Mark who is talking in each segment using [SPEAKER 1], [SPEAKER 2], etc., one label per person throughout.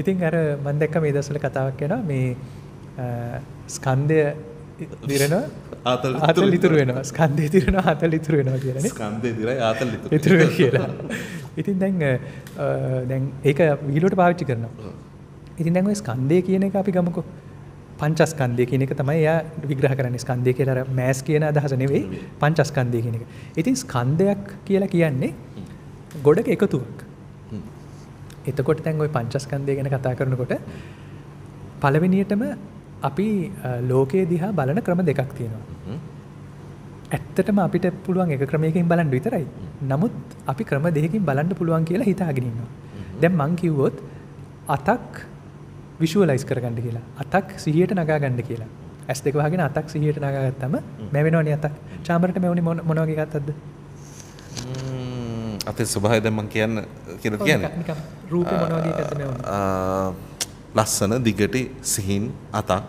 [SPEAKER 1] ඉතින් අර මන් දැක්ක මේ දවස්වල කතාවක් යනවා මේ ස්කන්ධය දිරන
[SPEAKER 2] ආතල්
[SPEAKER 1] ආතල් ඉතුරු වෙනවා ස්කන්ධය දිරන ආතල් ඉතුරු වෙනවා කියලනේ
[SPEAKER 2] ස්කන්ධය දිරයි ආතල් ඉතුරු
[SPEAKER 1] කියලා. ඉතින් දැන් දැන් ඒක විහිළුවට පාවිච්චි කරනවා. ඉතින් දැන් ඔය ස්කන්ධය කියන එක අපි ගමුකෝ. පංචස්කන්ධය කියන එක තමයි එයා විග්‍රහ කරන්නේ. ස්කන්ධය කියලා අර මෑස් කියන අදහස නෙවෙයි පංචස්කන්ධය කියන එක. ඉතින් ස්කන්ධයක් කියලා කියන්නේ ගොඩක එකතුවක්. එතකොට දැන් ওই පංචස්කන්ධය ගැන කතා කරනකොට පළවෙනියටම අපි ලෝකයේ දිහා බලන ක්‍රම දෙකක් තියෙනවා. ඇත්තටම අපිට පුළුවන් එක ක්‍රමයකින් බලන්න විතරයි. නමුත් අපි ක්‍රම දෙකකින් බලන්න පුළුවන් කියලා හිතාගෙන ඉන්නවා. දැන් මං කිව්වොත් අතක් විෂුවලයිස් කරගන්න කියලා. අතක් සිහියට නගා ගන්න කියලා. ඇස් දෙක වහගෙන අතක් සිහියට නගා ගත්තම මැවෙනවනේ අතක්. චාමරට මැවුනේ මොන මොන වගේ එකක්ද?
[SPEAKER 2] අතේ ස්වභාවය දැන් මම කියන්න කියලා කියන්නේ
[SPEAKER 1] රූපේ මොන වගේ?
[SPEAKER 2] ආ, ලස්සන දිගටි සිහින් අතක්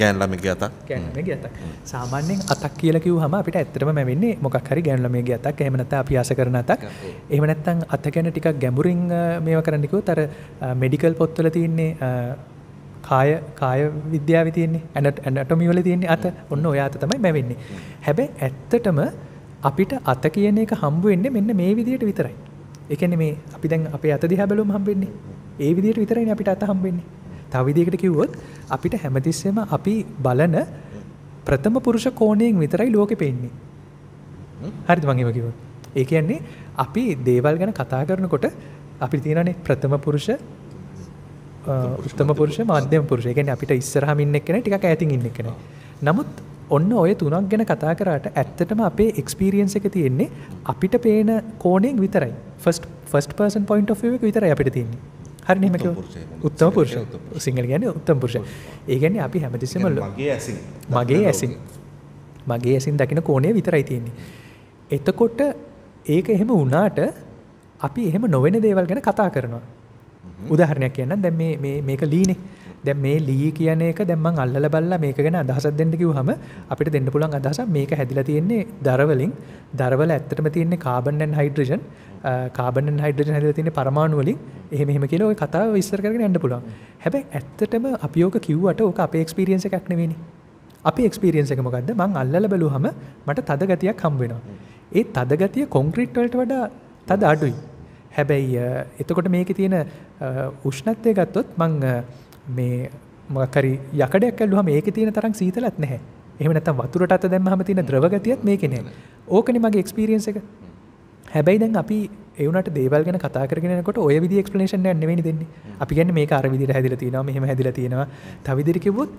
[SPEAKER 2] ගෑන් ළමගේ අතක්
[SPEAKER 1] ගෑනු ළමයිගේ අතක්. සාමාන්‍යයෙන් අතක් කියලා කිව්වහම අපිට ඇත්තටම මැවෙන්නේ මොකක් හරි ගෑනු ළමයිගේ අතක්. එහෙම නැත්නම් අපි ආස කරන අතක්. එහෙම නැත්නම් අත ගැන ටිකක් ගැඹුරින් මේවා කරන්න කිව්වොත් අර මෙඩිකල් පොත්වල තියෙන්නේ කාය කාය විද්‍යාවේ තියෙන්නේ ඇනටොමි වල තියෙන්නේ අත. ඔන්න ඔය අත තමයි මැවෙන්නේ. හැබැයි ඇත්තටම අපිට අත කියන එක හම්බ වෙන්නේ මෙන්න මේ විදිහට විතරයි. ඒ කියන්නේ මේ අපි දැන් අපේ අත දිහා බැලුවම හම්බෙන්නේ. ඒ විදිහට විතරයිනේ අපිට අත හම්බෙන්නේ. තව විදිහකට කිව්වොත් අපිට හැමතිස්සෙම අපි බලන ප්‍රථම පුරුෂ කෝණයෙන් විතරයි ලෝකෙ පේන්නේ. හරිද මං එහෙම කිව්වොත්? ඒ කියන්නේ අපි දේවල් ගැන කතා කරනකොට අපිට තියෙනනේ ප්‍රථම පුරුෂ උත්තම පුරුෂ මධ්‍යම පුරුෂ. ඒ කියන්නේ අපිට ඉස්සරහම ඉන්න එක්කෙනා ටිකක් ඈතින් ඉන්න එක්කෙනා. නමුත් ඔන්න ඔය තුනක් ගැන කතා කරාට ඇත්තටම අපේ එක්ස්පීරියන්ස් එක තියෙන්නේ අපිට පේන කෝණයෙන් විතරයි. ෆස්ට් ෆස්ට් පර්සන් view එක විතරයි අපිට තියෙන්නේ. හරිනේ එහෙම කිව්වොත්. උත්තම පුරුෂ. සිංහල කියන්නේ උත්තම පුරුෂ. ඒ කියන්නේ අපි හැමතිස්සෙම ලෝ-
[SPEAKER 2] මගේ ඇසින්
[SPEAKER 1] මගේ ඇසින් දකින කෝණය විතරයි තියෙන්නේ. එතකොට ඒක එහෙම වුණාට අපි එහෙම නොවෙන දේවල් ගැන කතා කරනවා. උදාහරණයක් කියන්නම් දැන් මේ මේ මේක ලීනේ. දැන් මේ ලී කියන එක දැන් මං අල්ලලා බලලා මේක ගැන අදහසක් දෙන්න කිව්වහම අපිට දෙන්න පුළුවන් අදහසක් මේක හැදිලා තියෙන්නේ දර වලින්. දර වල ඇත්තටම තියෙන්නේ carbon and hydrogen. Carbon and hydrogen හැදිලා තියෙන්නේ පරමාණු වලින්. එහෙම එහෙම කියලා ওই කතාව විස්තර කරගෙන යන්න පුළුවන්. හැබැයි ඇත්තටම අපි ඕක කිව්වට ඕක අපේ එක්ස්පීරියන්ස් එකක් නෙවෙයිනේ. අපේ එක්ස්පීරියන්ස් එක මොකද්ද? මං අල්ලලා බැලුවහම මට තද ගතියක් හම්බ වෙනවා. ඒ තද ගතිය කොන්ක්‍රීට් වලට වඩා තද අඩුයි. හැබැයි අ, එතකොට මේකේ තියෙන අ, උෂ්ණත්වය ගත්තොත් මං අ, මේ හරි යකඩයක් ඇල්ලුවම ඒකේ තියෙන තරම් සීතලක් නැහැ. එහෙම නැත්නම් වතුරට අත දැම්මම තියෙන ද්‍රව ගතියත් මේකේ නැහැ. ඕකනේ මගේ එක්ස්පීරියන්ස් එක. හැබැයි දැන් අපි ඒ වුණාට දේවල් ගැන කතා කරගෙන යනකොට ඔය විදිහේ එක්ස්ප්ලනේෂන් එකක් නෙවෙයි දෙන්නේ. අපි කියන්නේ මේක අර විදිහට හැදිලා තියෙනවා මෙහෙම හැදිලා තියෙනවා. තව විදිහට කිව්වොත්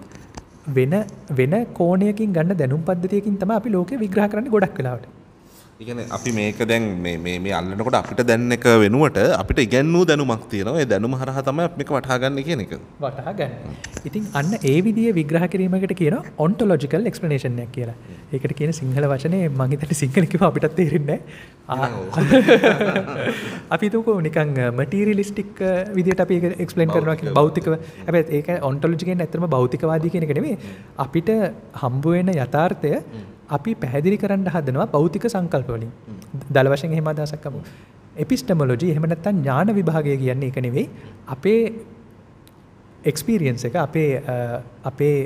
[SPEAKER 1] වෙන වෙන කෝණයකින් ගන්න දැනුම් පද්ධතියකින් තමයි අපි ලෝකේ විග්‍රහ කරන්නේ ගොඩක් වෙලාවට.
[SPEAKER 2] ඉගන අපි මේක දැන් මේ අල්ලනකොට අපිට දැන්න එක වෙනුවට අපිට ඉගැන්වූ දැනුමක් තියෙනවා දැනුම හරහා අපි මේක වටහා ගන්න කියන එක.
[SPEAKER 1] වටහා ගන්න. ඉතින් අන්න ඒ විදිහේ විග්‍රහ කිරීමකට කියනවා ඔන්ටොලොජිකල් එක්ස්ප්ලනේෂන් එකක් කියලා. ඒකට කියන සිංහල වචනේ මං හිතන්නේ සිංහල කිව්ව අපිටත් තේරෙන්නේ නැහැ. අපි හිතුවකෝ නිකන් මටීරියලිස්ටික් විදිහට අපි ඒක එක්ස්ප්ලেইন කරනවා භෞතිකව. හැබැයි ඒක ඔන්ටොලොජි කියන්නේ ඇත්තටම භෞතිකවාදී කියන එක නෙමෙයි. අපිට හම්බ වෙන යථාර්ථය අපි පැහැදිලි කරන්න හදනවා භෞතික සංකල්ප වලින්. දල වශයෙන් එහෙම අදහසක් ගමු. එපිස්ටමොලොජි එහෙම නැත්නම් ඥාන විභාගය කියන්නේ ඒක නෙවෙයි. අපේ එක්ස්පීරියන්ස් එක අපේ අපේ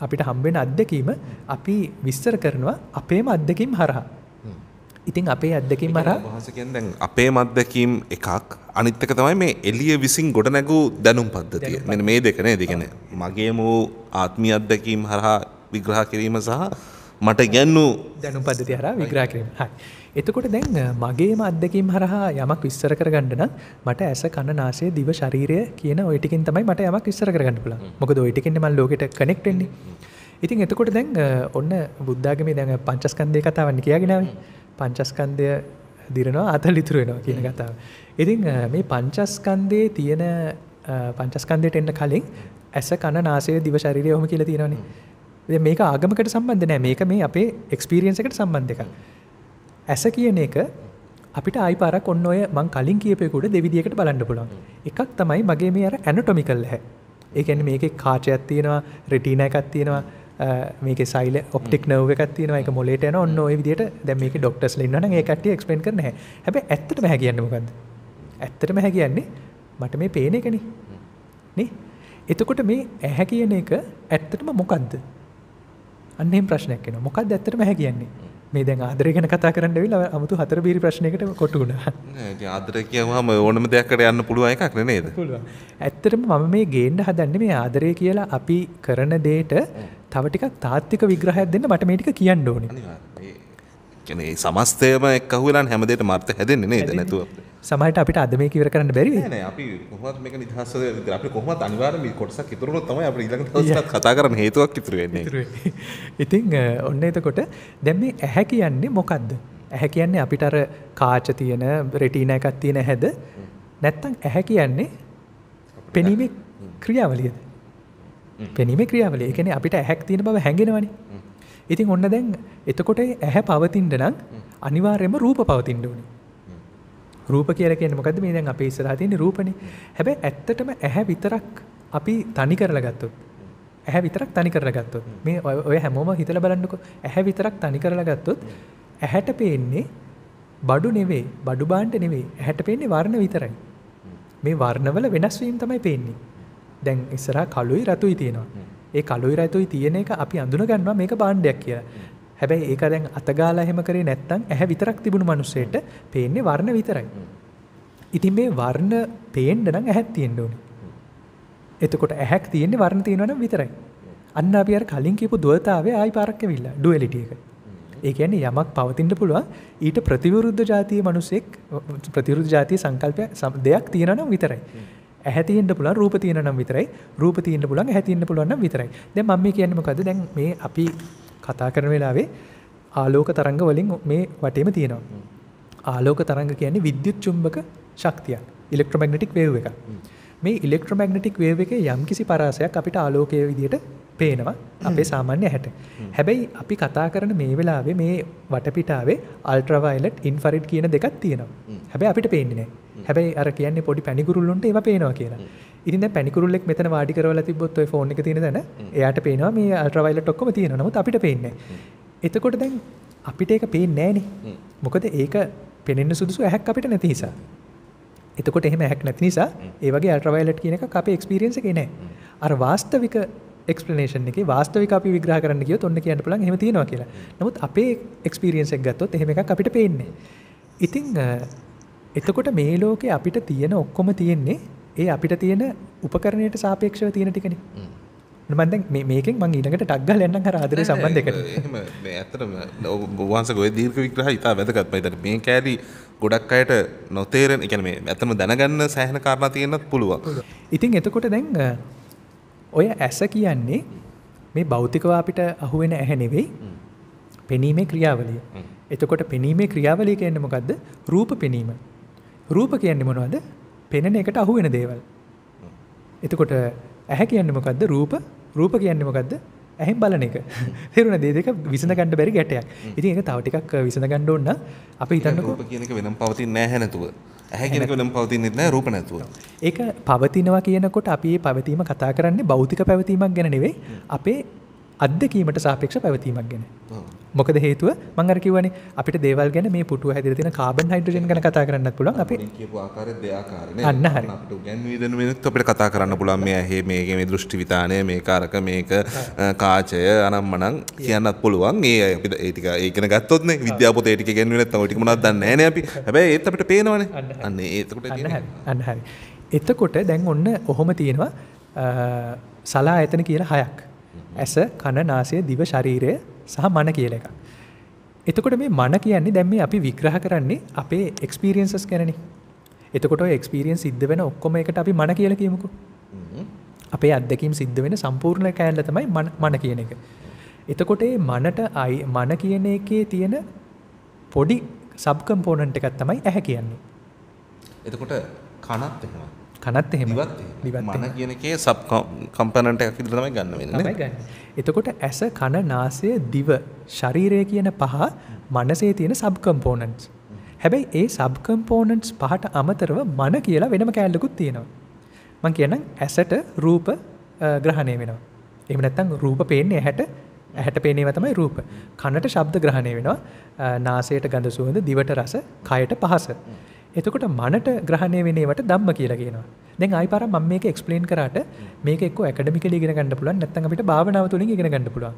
[SPEAKER 1] අපිට හම්බෙන අත්දැකීම අපි විස්තර කරනවා අපේම අත්දැකීම් හරහා. ඉතින් අපේ අත්දැකීම් හරහා
[SPEAKER 2] වහසකෙන් දැන් අපේ මත්දැකීම් එකක් අනිත් එක තමයි මේ එළිය විසින් ගොඩ නැගූ දැනුම් පද්ධතිය මෙන්න මේ දෙක නේද ඉගෙන මගේම වූ ආත්මීය අත්දැකීම් හරහා විග්‍රහ කිරීම සහ මට
[SPEAKER 1] ගැන්නූ. දැනුපදති හර විග්‍රා කිරීම. හ. එතකොට දැන් මගේම අදකින් හරහා යමක් විස්සර කරගන්නන මට ඇස කණ නාසේ දිව ශරීරය කියන ඔටිකින් තමයි මට යමක් විස්සර කරගන්න පුල මොකද ඔටිකෙන්න්න මල් ලෝකට කනෙක්ටෙන්නේ ඉතින් එතකොට දැන් ඔන්න බුද්ධාගම දැන් පංචස්කන්දය කතාවන්න කියගෙනාව පංචස්කන්දය දිරනවා අත ලිතුරුවෙනවා කියන කතාව. ඉතින් මේ පංචස්කන්දයේ තියෙන පංචස්කන්දයට එන්න කලින් ඇස කණ නාසේ දිව ශරීරය හොම කියලා තියෙනවානේ. මේක ආගමකට සම්බන්ධ නෑ මේක මේ අපේ එක්ස්පිරියන්ස එකට සම්බන්ධ එකක්. ඇස කියන එක අපිට ආයි පාරක් ඔන්න ඔය මං කලින් කියපයකුට දෙවිදිකට බලන්න පුළුවන්. එකක් තමයි මගේ මේ අර ඇනටොමිකල් හැ. ඒකැන මේක කාචයක් තියෙනවා රෙටීන එකත් තියෙනවා මේක සයිල ඔප්ටික් නව එකක් තියෙන එක මොලේට යන ඔන්න ඔය විදිට දැ මේක ඩොක්ටස් ලන්න ඒකට එක්ස්පෙන් කරන හැබ ඇත්තට මහැ කියන්නමකද. ඇත්තට මහැ කියන්නේ මට මේ පේන එකන නේ එතකොට මේ ඇහැ කියන එක ඇත්තටම මොකක්ද අන්න ප්‍රශ්නයක් එනවා. මොකක්ද ඇත්තටම ඇහැ කියන්නේ? මේ දැන් ආදරය ගැන කතා කරන්න ඇවිල්ලා අමුතු හතර බීරි ප්‍රශ්නයකට කොටු වුණා.
[SPEAKER 2] ආදර කියවම ඕනම දෙයක්කට යන්න පුළුවන් එකක් නේද?
[SPEAKER 1] පුළුවන්. ඇත්තටම මම මේ ගේන්න හදන්නේ මේ ආදරය කියලා අපි කරන දේට තව ටිකක් තාත්වික විග්‍රහයක් දෙන්න මට මේ ටික කියන්න ඕනේ.
[SPEAKER 2] කියන්නේ සමස්තයම එක්කහුවෙලා හැමදේට මර්ථ හැදෙන්නේ නේද? නැතුව
[SPEAKER 1] සමහරට අපිට අද මේක ඉවර කරන්න බැරි.
[SPEAKER 2] නෑ අපි කොහොමත් මේක නිදහස් අපි කොහොමත් අනිවාර්යයෙන් මේ කොටසක් ඉතුරු වුණොත් තමයි අපිට ඊළඟ දවසට කතා කරන්න හේතුවක් ඉතුරු වෙන්නේ.
[SPEAKER 1] ඉතින් ඔන්න එතකොට දැන් මේ ඇහැ කියන්නේ මොකද්ද? ඇහැ කියන්නේ අපිට අර කාච තියෙන රෙටිනා එකක් තියෙන ඇහැද? නැත්තම් ඇහැ කියන්නේ පෙනීමේ ක්‍රියාවලියද? පෙනීමේ ක්‍රියාවලිය. කියන්නේ අපිට ඇහැක් තියෙන බව හැඟෙනවනේ. ඉතින් ඔන්න දැන් එතකොට ඇහැ පවතින්න නම් අනිවාර්යයෙන්ම රූප පවතින්න ඕනේ. රූප කියලා කියන්නේ මොකද්ද මේ දැන් අපේ ඉස්සරහා තියෙන රූපනේ. හැබැයි ඇත්තටම ඇහැ විතරක් අපි තනි කරලා ගත්තොත් ඇහැ විතරක් තනි කරලා ගත්තොත් මේ ඔය හැමෝම හිතලා බලන්නකෝ ඇහැ විතරක් තනි කරලා ගත්තොත් ඇහැට පේන්නේ බඩු නෙවෙයි බඩු බාණ්ඩ නෙවෙයි ඇහැට පේන්නේ වර්ණ විතරයි. මේ වර්ණවල වෙනස් වීම තමයි පේන්නේ. දැන් ඉස්සරහා කළුයි රතුයි තියෙනවා. ඒ කළුයි රතුයි තියෙන එක අපි අඳුන ගන්නවා මේක භාණ්ඩයක් කියලා. හැබැයි ඒක දැන් අතගාලා එහෙම කරේ නැත්නම් ඇහැ විතරක් තිබුණු මිනිස්සෙට පේන්නේ වර්ණ විතරයි. ඉතින් මේ වර්ණ පේන්න නම් ඇහක් තියෙන්න ඕනේ. එතකොට ඇහැක් තියෙන්නේ වර්ණ තියෙනවා නම් විතරයි. අන්න අපි අර කලින් කියපු දුවතාවේ ආයි පාරක් ඇවිල්ලා ඩුවැලිටි එක. ඒ කියන්නේ යමක් පවතින්න පුළුවන් ඊට ප්‍රතිවිරුද්ධ જાතිය මිනිසෙක් ප්‍රතිවිරුද්ධ જાතිය සංකල්පය දෙයක් තියෙනවා නම් විතරයි. ඇහැ තියෙන්න පුළුවන් රූප තියෙනවා නම් විතරයි. රූප තියෙන්න පුළුවන් ඇහැ තියෙන්න පුළුවන් නම් විතරයි. දැන් මම මේ කියන්නේ මොකද්ද? දැන් මේ අපි කතා කරන වෙලාවේ ආලෝක තරංග වලින් මේ වටේම තියෙනවා. ආලෝක තරංග කියන්නේ විද්‍යුත් චුම්බක ශක්තියක්. ඉලෙක්ට්‍රොමැග්නටික් වේව් එකක්. මේ ඉලෙක්ට්‍රොමැග්නටික් වේව් එකේ යම්කිසි පරාසයක් අපිට ආලෝකයේ විදියට පේනවා අපේ සාමාන්‍ය ඇහැට. හැබැයි අපි කතා කරන මේ වෙලාවේ මේ වටපිටාවේ අල්ට්‍රාවයලට් ඉන්ෆ්‍රාරෙඩ් කියන දෙකක් තියෙනවා. හැබැයි අපිට පේන්නේ නැහැ. හැබැයි අර කියන්නේ පොඩි පැණිකුරුල්ලොන්ට ඒවා පේනවා කියලා. ඉතින් දැන් පැණිකුරුල්ලෙක් මෙතන වාඩි කරවලා තිබ්බොත් ඔය ෆෝන් එක තියෙන තැන එයාට පේනවා මේ අල්ට්‍රාවයලට් ඔක්කොම තියෙනවා. නමුත් අපිට පේන්නේ එතකොට දැන් අපිට ඒක පේන්නේ නැහනේ. මොකද ඒක පෙනෙන්න සුදුසු ඇහැක් අපිට නැති නිසා. එතකොට එහෙම ඇහැක් නැති නිසා ඒ වගේ අල්ට්‍රාවයලට් කියන එකක් අපේ එක්ස්පීරියන්ස් එකේ නැහැ. අර වාස්තවික එක්ස්පලනේෂන් එකේ වාස්තවික අපි විග්‍රහ කරන්න ගියොත් ඔන්න කියන්න පුළුවන් එහෙම තියෙනවා කියලා. නමුත් අපේ එක්ස්පීරියන්ස් එක ගත්තොත් එහෙම එකක් අපිට පේන්නේ. ඉතින් එතකොට මේ ලෝකේ අපිට තියෙන ඔක්කොම තියෙන්නේ ඒ අපිට තියෙන උපකරණයට සාපේක්ෂව තියෙන ටිකනේ. මම දැන් මේ මේකෙන් මම ඊළඟට ටග් ගහලා යන්නම් අර ආදරේ සම්බන්ධයකට.
[SPEAKER 2] එහෙම මේ ඇත්තටම ඔබ වහන්සේ ඔය දීර්ඝ විග්‍රහය ඉතා. මම හිතන්නේ මේ කෑලි ගොඩක් අයට නොතේරෙන, කියන්නේ මේ ඇත්තම දැනගන්න සෑහෙන කාරණා තියෙන්නත් පුළුවන්.
[SPEAKER 1] ඉතින් එතකොට දැන් ඔය ඇස කියන්නේ මේ භෞතිකව අපිට අහුවෙන ඇහැ නෙවෙයි. පෙනීමේ ක්‍රියාවලිය. එතකොට පෙනීමේ ක්‍රියාවලිය කියන්නේ මොකද්ද? රූප පෙනීම. රූප කියන්නේ මොනවද? පෙනෙන එකට අහු වෙන දේවල්. එතකොට ඇහැ කියන්නේ මොකද්ද? රූප. රූප කියන්නේ මොකද්ද? ඇහෙන් බලන එක. තේරුණාද? මේ දෙක විසඳ ගන්න බැරි ගැටයක්. ඉතින් ඒක තව ටිකක් විසඳ ගන්න ඕන නම් අපි හිතන්නකෝ
[SPEAKER 2] රූප කියන එක වෙනම පවතින්නේ නැහැ නැතුව. ඇහැ කියන එක වෙනම පවතින්නේ නැහැ රූප නැතුව.
[SPEAKER 1] ඒක පවතිනවා කියනකොට අපි මේ පැවතීම කතා කරන්නේ භෞතික පැවතීමක් ගැන නෙවෙයි. අපේ අත්දැකීමට සාපේක්ෂ පැවතීමක් ගැන. මොකද හේතුව මම අර කිව්වනේ අපිට දේවල් ගැන මේ පුටුව හැදිලා තියෙන කාබන් හයිඩ්‍රජන් ගැන කතා කරන්නත් පුළුවන් අපි. අන්න හරි.
[SPEAKER 2] අපිට උගන්වී දෙන වෙනත් අපිට කතා කරන්න පුළුවන් මේ ඇහි මේකේ මේ දෘෂ්ටි විතානය මේ කාරක මේක කාචය අනම්මනම් කියන්නත් පුළුවන්. ඒ අපි ඒ ටික ඒ ඉගෙන ගත්තොත් නේ විද්‍යාව පොතේ ටික මොනවද දන්නේ නේ අපි. හැබැයි ඒත් අපිට පේනවනේ. අන්න ඒ එතකොට
[SPEAKER 1] අන්න හරි. අන්න හරි. එතකොට දැන් ඔන්න ඔහොම තියෙනවා සලායතන කියලා හයක්. ඇස, කන, නාසය, දිව, ශරීරය සහ මන කියලා එකක්. එතකොට මේ මන කියන්නේ දැන් මේ අපි විග්‍රහ කරන්නේ අපේ එක්ස්පීරියන්සස් ගැනනේ. එතකොට ඔය එක්ස්පීරියන්ස් සිද්ධ වෙන ඔක්කොම එකට අපි මන කියලා කියමුකෝ. අපේ අත්දැකීම් සිද්ධ වෙන සම්පූර්ණ කෑල්ල තමයි මන කියන එක. එතකොට මනට අයි මන කියන එකේ තියෙන පොඩි සබ් කම්පෝනන්ට් එකක් තමයි ඇහැ කියන්නේ.
[SPEAKER 2] එතකොට කනත් එහෙමයි.
[SPEAKER 1] කනත් එහෙම
[SPEAKER 2] මන කියන එකේ සබ් විදිහට තමයි ගන්න
[SPEAKER 1] ගන්න. එතකොට ඇස කන නාසය දිව ශරීරය කියන පහ මනසේ තියෙන සබ් කම්පෝනන්ට්ස්. හැබැයි ඒ සබ් කම්පෝනන්ට්ස් පහට අමතරව මන කියලා වෙනම කෑල්ලකුත් තියෙනවා. මම කියන්නම් ඇසට රූප ග්‍රහණය වෙනවා. එහෙම නැත්නම් රූප පේන්නේ ඇහැට ඇහැට පේනේවා තමයි රූප. කනට ශබ්ද ග්‍රහණය වෙනවා. නාසයට ගඳ සුවඳ, දිවට රස, කයට පහස. එතකොට මනට ග්‍රහණය වෙන ඒවට ධම්ම කියලා කියනවා. දැන් ආයි පාර මම මේක එක්ස්ප්ලেইন කරාට මේක එක්ක ඇකඩමිකලි ඉගෙන ගන්න පුළුවන් නැත්නම් අපිට භාවනාව තුලින් ඉගෙන ගන්න පුළුවන්.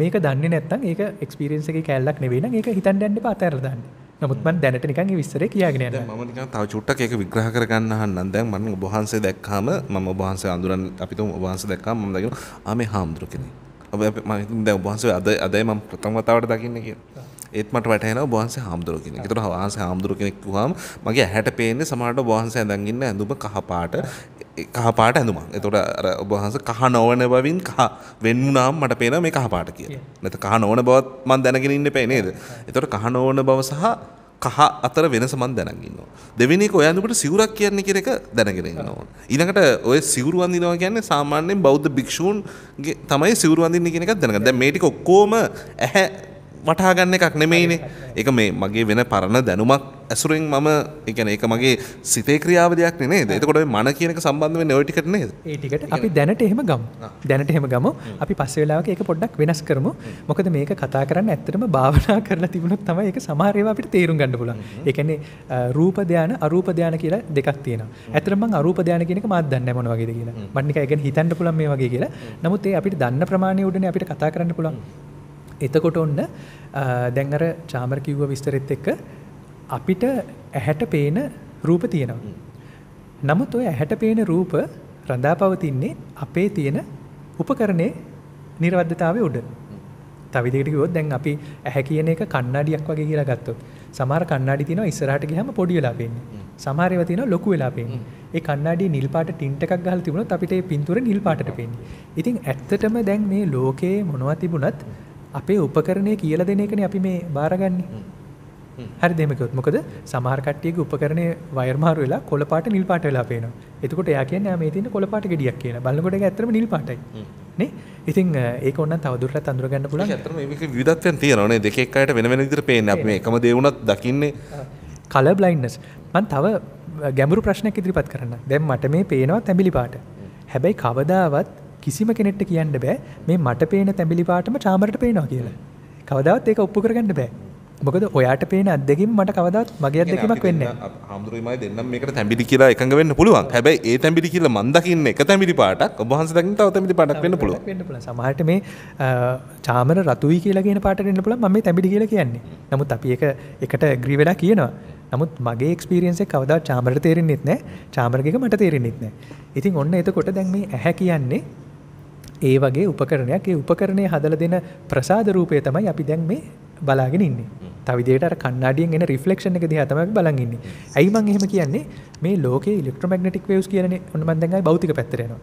[SPEAKER 1] මේක දන්නේ නැත්නම් ඒක එක්ස්පීරියන්ස් එකේ කැලලක් නෙවෙයි නම් ඒක හිතන්න යන්න එපා අතහැරලා දාන්න. නමුත් මම දැනට නිකන් ඒ විස්තරේ කියාගෙන යනවා.
[SPEAKER 2] දැන් මම නිකන් තව චුට්ටක් ඒක විග්‍රහ කරගන්න අහන්නම් දැන් මම ඔබ වහන්සේ දැක්කාම මම ඔබ වහන්සේ අඳුරන් අපි තුමු ඔබ වහන්සේ දැක්කාම මම දකිනවා ආ මේ හාමුදුරු කෙනෙක්. ඔබ මම හිතන්නේ දැන් ඔබ වහන්සේ අද අදයි මම ප්‍රථම වතාවට දකින්නේ කියලා. ඒත් මට වැටහෙනවා ඔබ වහන්සේ හාමුදුරු කෙනෙක්. ඒතර වහන්සේ හාමුදුරු කෙනෙක් කිව්වම මගේ ඇහැට පේන්නේ සමහරට වහන්සේ ඇඳන් ඉන්න ඇඳුම කහ පාට කහ පාට ඇඳුමක්. ඒතකොට අර ඔබ වහන්සේ කහ නොවන බවින් කහ වෙන් වුණාම මට පේනවා මේ කහ පාට කියලා. නැත්නම් කහ නොවන බවත් මම දැනගෙන ඉන්න එපා නේද? ඒතකොට කහ නොවන බව සහ කහ අතර වෙනස මන් දැනගෙන ඉන්නවා. දෙවෙනි එක ඔය ඇඳුමට සිවුරක් කියන්නේ කියන එක දැනගෙන ඉන්නවා. ඊළඟට ඔය සිවුරු අඳිනවා කියන්නේ සාමාන්‍යයෙන් බෞද්ධ භික්ෂූන්ගේ තමයි සිවුරු අඳින්නේ කියන එකක් දැනගන්න. දැන් මේ ටික ඔක්කොම ඇහැ වටහා ගන්න එකක් නෙමෙයිනේ. ඒක මේ මගේ වෙන පරණ දැනුමක් ඇසුරෙන් මම කියන්නේ ඒක මගේ සිතේ ක්‍රියාව දෙයක් නේ ඔය මන කියන එක සම්බන්ධ වෙන්නේ ওই ටිකට නේද?
[SPEAKER 1] ඒ ටිකට අපි දැනට එහෙම ගමු. දැනට එහෙම ගමු. අපි පස්සේ වෙලාවක ඒක පොඩ්ඩක් වෙනස් කරමු. මොකද මේක කතා කරන්න ඇත්තටම භාවනා කරලා තිබුණොත් තමයි ඒක සමහර ඒවා අපිට තේරුම් ගන්න පුළුවන්. ඒ කියන්නේ රූප ධානය, අරූප ධානය කියලා දෙකක් තියෙනවා. ඇත්තටම මම අරූප ධානය කියන එක මාත් දන්නේ නැහැ මොන වගේද කියලා. මට නිකන් ඒ කියන්නේ හිතන්න පුළුවන් මේ වගේ කියලා. නමුත් ඒ අපිට දන්න ප්‍රමාණය උඩනේ අපිට කතා කරන්න පුළුවන්. එතකොට ඔන්න දැන් අර චාමර කිව්ව විස්තරෙත් එක්ක අපිට ඇහැට පේන රූප තියෙනවා. නමුත් ඔය ඇහැට පේන රූප රඳා පවතින්නේ අපේ තියෙන උපකරණේ නිර්වද්‍යතාවය උඩ. තව විදිහකට කිව්වොත් දැන් අපි ඇහැ කියන එක කණ්ණාඩියක් වගේ කියලා ගත්තොත් සමහර කණ්ණාඩි තියෙනවා ඉස්සරහට ගියාම පොඩි වෙලා පේන්නේ. සමහර ඒවා තියෙනවා ලොකු වෙලා පේන්නේ. ඒ කණ්ණාඩියේ නිල් පාට ටින්ට් එකක් ගහලා තිබුණොත් අපිට ඒ පින්තූරේ නිල් පාටට පේන්නේ. ඉතින් ඇත්තටම දැන් මේ ලෝකේ මොනවද තිබුණත් අපේ උපකරණය කියලා දෙන එකනේ අපි මේ බාරගන්නේ. හරිද එහෙම කිව්වොත් මොකද සමහර කට්ටියගේ උපකරණේ වයර් මාරු වෙලා කොළ පාට නිල් පාට වෙලා පේනවා. එතකොට එයා කියන්නේ ආ මේ තියෙන කොළ පාට ගෙඩියක් කියලා. බලනකොට ඒක ඇත්තටම නිල් පාටයි. නේ? ඉතින් ඒක ඕනනම් තවදුරටත් අඳුර ගන්න පුළුවන්.
[SPEAKER 2] ඒක ඇත්තටම මේක විවිධත්වයන් තියෙනවා නේ. දෙක එක්ක අයට වෙන වෙන විදිහට පේන්නේ. අපි මේ එකම දේ වුණත් දකින්නේ
[SPEAKER 1] කලර් බ්ලයින්ඩ්නස්. මම තව ගැඹුරු ප්‍රශ්නයක් ඉදිරිපත් කරන්න. දැන් මට මේ පේනවා තැඹිලි පාට. හැබැයි කවදාවත් කිසිම කෙනෙක්ට කියන්න බෑ මේ මට පේන තැඹිලි පාටම චාමරට පේනවා කියලා. කවදාවත් ඒක ඔප්පු කරගන්න බෑ. මොකද ඔයාට පේන අත්දැකීම් මට කවදාවත් මගේ අත්දැකීමක් වෙන්නේ නැහැ.
[SPEAKER 2] හාමුදුරුවෝමයි දෙන්නම් මේකට තැඹිලි කියලා එකඟ වෙන්න පුළුවන්. හැබැයි ඒ තැඹිලි කියලා මන් දකින්න එක තැඹිලි පාටක් ඔබ වහන්සේ දකින්න තව තැඹිලි පාටක් වෙන්න පුළුවන්.
[SPEAKER 1] සමහරට මේ චාමර රතුයි කියලා කියන පාටට වෙන්න පුළුවන් මම මේ තැඹිලි කියලා කියන්නේ. නමුත් අපි ඒක එකට ඇග්‍රී වෙලා කියනවා. නමුත් මගේ එක්ස්පීරියන්ස් එක කවදාවත් චාමරට තේරෙන්නෙත් නැහැ. චාමරගේ මට තේරෙන්නෙත් නැහැ. ඉතින් ඔන්න එතකොට දැන් මේ ඇහැ කියන්නේ ඒ වගේ උපකරණයක් ඒ උපකරණය හදලා දෙන ප්‍රසාද රූපය තමයි අපි දැන් මේ බලාගෙන ඉන්නේ. තව විදිහට අර කණ්ණාඩියෙන් එන රිෆ්ලෙක්ෂන් එක දිහා තමයි ඉන්නේ. ඇයි මම එහෙම කියන්නේ? මේ ලෝකේ ඉලෙක්ට්‍රොමැග්නටික් වේව්ස් කියලානේ ඔන්න මම දැන් ආයි භෞතික පැත්තට යනවා.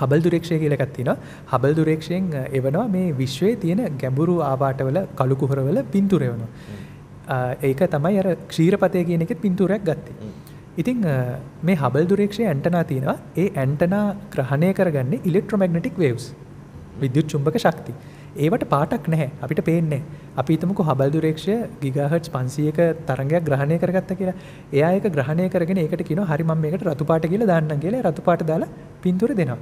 [SPEAKER 1] හබල් දුරේක්ෂය කියලා එකක් තියෙනවා. හබල් දුරේක්ෂයෙන් එවනවා මේ විශ්වයේ තියෙන ගැඹුරු ආපාටවල කළු කුහරවල පින්තූර එවනවා. ඒක තමයි අර ක්ෂීරපතය කියන එකෙත් පින්තූරයක් ගත්තේ. ඉතින් මේ හබල් දුරේක්ෂය ඇන්ටනා තියෙනවා. ඒ ඇන්ටනා ග්‍රහණය කරගන්නේ ඉලෙක්ට්‍රොමැග්නටික් වේව්ස්. විද්‍යුත් චුම්බක ශක්ති. ඒවට පාටක් නැහැ. අපිට පේන්නේ අපි හිතමුකෝ හබල් දුරේක්ෂය ගිගාහර්ට්ස් 500ක තරංගයක් ග්‍රහණය කරගත්තා කියලා. එයා ඒක ග්‍රහණය කරගෙන ඒකට කියනවා හරි මම මේකට රතු පාට කියලා දාන්නම් කියලා රතු පාට දාලා පින්තූර දෙනවා.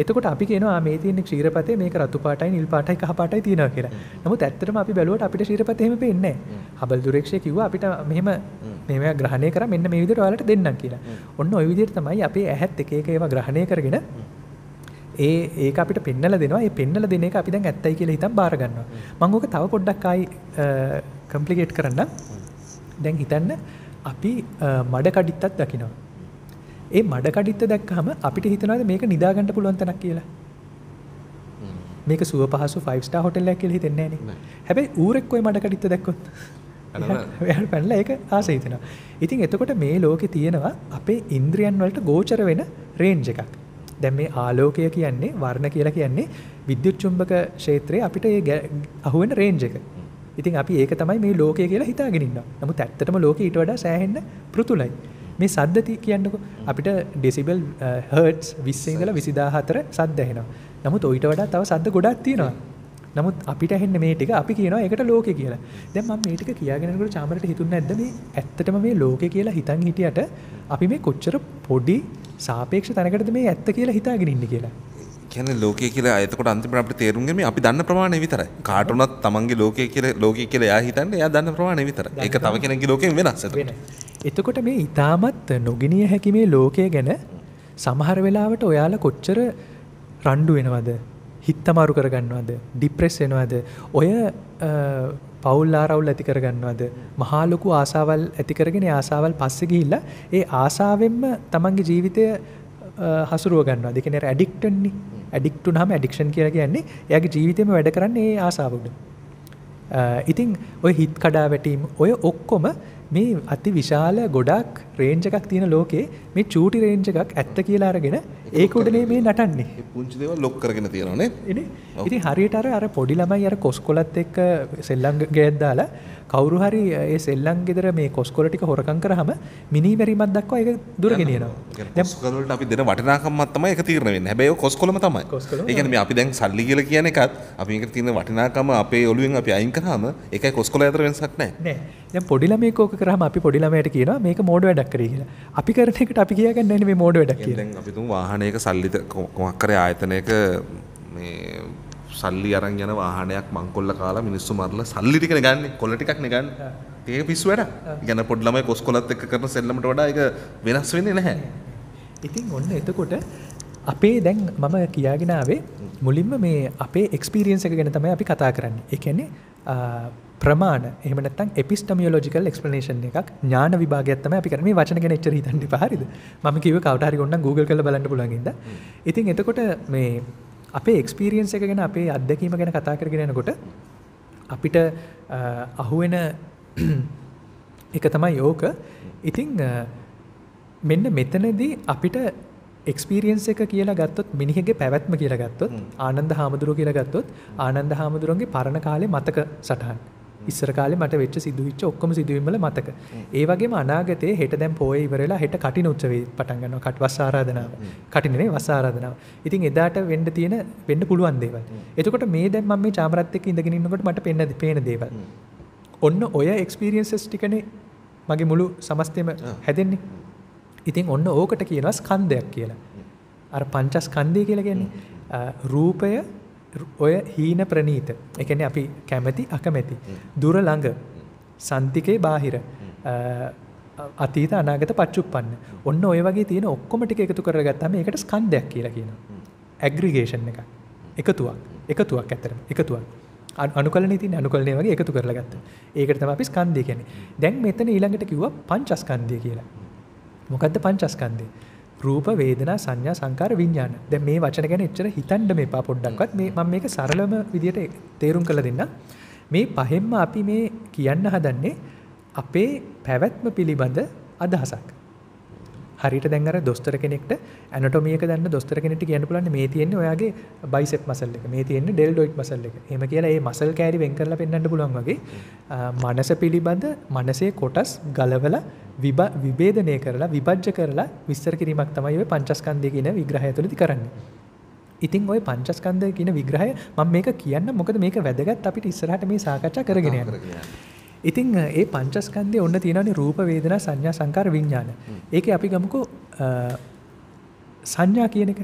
[SPEAKER 1] එතකොට අපි කියනවා මේ තියෙන ක්ෂීරපතේ මේක රතු පාටයි නිල් පාටයි කහ පාටයි තියෙනවා කියලා. නමුත් ඇත්තටම අපි බැලුවට අපිට ක්ෂීරපතේ එහෙම පේන්නේ නැහැ. හබල් දුරේක්ෂය කිව්වා අපිට මෙහෙම මේවා ග්‍රහණය කරා මෙන්න මේ විදිහට ඔයාලට දෙන්නම් කියලා. ඔන්න ওই විදිහට තමයි අපේ ඇහත් එක එක ඒවා ග්‍රහණය කරගෙන ඒ ඒක අපිට පෙන්නලා දෙනවා. ඒ පෙන්නලා දෙන එක අපි දැන් ඇත්තයි කියලා හිතන් බාර ගන්නවා. මම ඕක තව පොඩ්ඩක් ආයි කම්ප්ලිකේට් කරන්න. දැන් හිතන්න අපි මඩ කඩਿੱත්තක් දකිනවා. ඒ මඩ කඩਿੱත්ත දැක්කහම අපිට හිතනවාද මේක නිදා ගන්න පුළුවන් තැනක් කියලා. මේක සුව පහසු 5 star hotel එකක් කියලා හිතෙන්නේ නැහැ නේ. හැබැයි ඌරෙක් ඔය මඩ කඩਿੱත්ත දැක්කොත් එයාට පැනලා ඒක ආස හිතෙනවා. ඉතින් එතකොට මේ ලෝකේ තියෙනවා අපේ ඉන්ද්‍රියන් වලට ගෝචර වෙන රේන්ජ් එකක්. දැන් මේ ආලෝකය කියන්නේ වර්ණ කියලා කියන්නේ විද්‍යුත් චුම්බක ක්ෂේත්‍රයේ අපිට ඒ අහුවෙන රේන්ජ් එක. ඉතින් අපි ඒක තමයි මේ ලෝකය කියලා හිතාගෙන ඉන්නවා. නමුත් ඇත්තටම ලෝකෙ ඊට වඩා සෑහෙන්න පෘතුලයි. මේ සද්ද කියන්නකො අපිට ඩෙසිබල් හර්ට්ස් 20 ඉඳලා 24000 සද්ද ඇහෙනවා. නමුත් ඔయిత වඩා තව සද්ද ගොඩක් තියෙනවා. නමුත් අපිට ඇහෙන්නේ මේ ටික අපි කියනවා ඒකට ලෝකේ කියලා. දැන් මම මේ ටික කියාගෙන යනකොට චාමරට හිතුන්නේ නැද්ද මේ ඇත්තටම මේ ලෝකේ කියලා හිතන් හිටියට අපි මේ කොච්චර පොඩි සාපේක්ෂ තැනකටද මේ ඇත්ත කියලා හිතාගෙන ඉන්නේ කියලා.
[SPEAKER 2] කියන ලෝකය කියලා අයතකොට අන්තිමට අපිට තේරුම් ගන්නේ අපි දන්න ප්‍රමාණය විතරයි. කාටුණත් තමන්ගේ ලෝකය කියලා ලෝකය කියලා එයා හිතන්නේ එයා දන්න ප්‍රමාණය විතරයි. ඒක තව කෙනෙක්ගේ ලෝකයෙන් වෙනස්.
[SPEAKER 1] වෙන. එතකොට මේ ඊටමත් නොගිනිය හැකි මේ ලෝකය ගැන සමහර වෙලාවට ඔයාලා කොච්චර රණ්ඩු වෙනවද? හිත අමාරු කරගන්නවද? ડિප්‍රෙස් වෙනවද? ඔය පවුල් ආරවුල් ඇති කරගන්නවද? මහා ලොකු ආසාවල් ඇති කරගෙන ආසාවල් පස්සේ ගිහිල්ලා ඒ ආසාවෙන්ම තමන්ගේ ජීවිතය හසුරුව ගන්නවා. දෙකනේ ඇඩික්ටන්නේ. ඇඩික්ට් වුනහම ඇඩික්ෂන් කියලා කියන්නේ එයාගේ ජීවිතේම වැඩ කරන්නේ ඒ ආසාව උඩ. ඉතින් ඔය හිත් කඩා වැටීම් ඔය ඔක්කොම මේ අති විශාල ගොඩක් රේන්ජ එකක් තියෙන ලෝකේ මේ චූටි රේන්ජ එකක් ඇත්ත කියලා අරගෙන ඒක උඩනේ මේ නටන්නේ.
[SPEAKER 2] පුංචි දේවල් ලොක් කරගෙන තියෙනවානේ
[SPEAKER 1] ඉතින් ඉතින් හරියට අර අර පොඩි ළමයි අර කොස්කොලත් එක්ක සෙල්ලම් ගෙයක් දාලා කවුරු හරි ඒ සෙල්ලම් ගෙදර මේ කොස්කොල ටික හොරකම් කරාම මිනි මැරීමක් දක්වා ඒක දුර ගෙනියනවා.
[SPEAKER 2] දැන් කොස්කොල වලට අපි දෙන ඒක තීරණය වෙන්නේ. හැබැයි කොස්කොලම තමයි. ඒ කියන්නේ මේ අපි දැන් සල්ලි කියලා කියන එකත් අපි මේකට තියෙන වටිනාකම අපේ ඔළුවෙන් අපි අයින් කරාම ඒකයි කොස්කොල අතර වෙනසක්
[SPEAKER 1] නෑ. දැන් පොඩි ළමයෙක් ඕක කරාම අපි පොඩි ළමයට කියනවා මේක මෝඩ වැඩක් කරේ කියලා. අපි කරන එකට අපි කියාගන්නේ මේ මෝඩ වැඩක්.
[SPEAKER 2] දැන් අපි වාහනයක සල්ලිද කොමක් කරේ ආයතනයක සල්ලි අරන් යන වාහනයක් මංකොල්ල කාලා මිනිස්සු මරලා සල්ලි ටිකනේ ගන්න කොල්ල ටිකක්නේ ගන්න. ඒක පිස්සු වැඩ. ඉගෙන පොඩි ළමයි කොස්කොලත් එක්ක කරන සෙල්ලමට වඩා ඒක වෙනස් වෙන්නේ නැහැ.
[SPEAKER 1] ඉතින් ඔන්න එතකොට අපේ දැන් මම කියාගෙන ආවේ මුලින්ම මේ අපේ එක්ස්පීරියන්ස් එක ගැන තමයි අපි කතා කරන්නේ. ඒ කියන්නේ ප්‍රමාණ එහෙම නැත්නම් එපිස්ටමියොලොජිකල් එක්ස්ප්ලනේෂන් එකක් ඥාන විභාගයක් තමයි අපි කරන්නේ. මේ වචන ගැන එච්චර හිතන්න එපා හරිද? මම කිව්වේ කවුට හරි ඕනනම් Google කරලා බලන්න ඉඳ. ඉතින් එතකොට මේ අපේ එක්ස්පීරියන්ස් එක ගැන අපේ අත්දැකීම ගැන කතා කරගෙන යනකොට අපිට අහුවෙන එක තමයි ඕක. ඉතින් මෙන්න මෙතනදී අපිට එක්ස්පීරියන්ස් එක කියලා ගත්තොත් මිනිහගේ පැවැත්ම කියලා ගත්තොත් ආනන්ද හාමුදුරුව කියලා ගත්තොත් ආනන්ද හාමුදුරුවන්ගේ පරණ කාලේ මතක සටහන්. ඉස්සර කාලේ මට වෙච්ච සිදුවිච්ච ඔක්කොම සිදුවීම් වල මතක. ඒ වගේම අනාගතයේ හෙට දැන් පොයේ ඉවර වෙලා හෙට කටින උත්සවේ පටන් ගන්නවා. කට වස් ආරාධනාව. කටින නෙවෙයි වස් ආරාධනාව. ඉතින් එදාට වෙන්න තියෙන වෙන්න පුළුවන් දේවල්. එතකොට මේ දැන් මම මේ චාමරත් එක්ක ඉඳගෙන ඉන්නකොට මට පේන පේන දේවල්. ඔන්න ඔය එක්ස්පීරියන්සස් ටිකනේ මගේ මුළු සමස්තයම හැදෙන්නේ. ඉතින් ඔන්න ඕකට කියනවා ස්කන්ධයක් කියලා. අර පංචස්කන්ධය කියලා කියන්නේ රූපය ඔය හීන ප්‍රනීත. කියන්නේ අපි කැමැති අකමැති. දුර ළඟ සන්තිකේ බාහිර අතීත අනාගත පච්චුප්පන්න. ඔන්න ඔය වගේ තියෙන ඔක්කොම ටික එකතු කරගත්තාම ඒකට ස්කන්ධයක් කියලා කියනවා. ඇග්‍රිගේෂන් එකක්. එකතුවක්. එකතුවක් ඇත්තටම. එකතුවක්. අනුකලනේ තියෙන අනුකලනේ වගේ එකතු කරලා ගත්තා. ඒකට තමයි අපි ස්කන්ධය කියන්නේ. දැන් මෙතන ඊළඟට කිව්වා පංචස්කන්ධය කියලා. මොකද්ද පංචස්කන්ධය? රූප වේදනා සංඥා සංකාර විඥාන. දැන් මේ වචන ගැන එච්චර හිතන්න මේපා පොඩ්ඩක්වත් මේ මම මේක සරලම විදියට තේරුම් කරලා දෙන්නම්. මේ පහෙන්ම අපි මේ කියන්න හදන්නේ අපේ පැවැත්ම පිළිබඳ අදහසක්. හරියට දැන් අර දොස්තර කෙනෙක්ට ඇනටොමි එක දන්න දොස්තර කෙනෙක්ට කියන්න පුළුවන් මේ තියෙන්නේ ඔයාගේ බයිසෙප් මසල් එක. මේ තියෙන්නේ ඩෙල්ඩොයිඩ් මසල් එක. එහෙම කියලා මේ මසල් කෑලි වෙන් කරලා පෙන්වන්න පුළුවන් වගේ මනස පිළිබඳ මනසේ කොටස් ගලවලා විභේදනය කරලා විභජ්‍ය කරලා විස්තර කිරීමක් තමයි ඔය පංචස්කන්ධය කියන විග්‍රහය තුළදී කරන්නේ. ඉතින් ওই පංචස්කන්ධය කියන විග්‍රහය මම මේක කියන්න මොකද මේක වැදගත් අපිට ඉස්සරහට මේ සාකච්ඡා කරගෙන යන්න. ඉතින් ඒ පංචස්කන්ධය ඔන්න තියෙනවානේ රූප වේදනා සංඥා සංකාර විඥාන. ඒකේ අපි ගමුකෝ සංඥා කියන එක.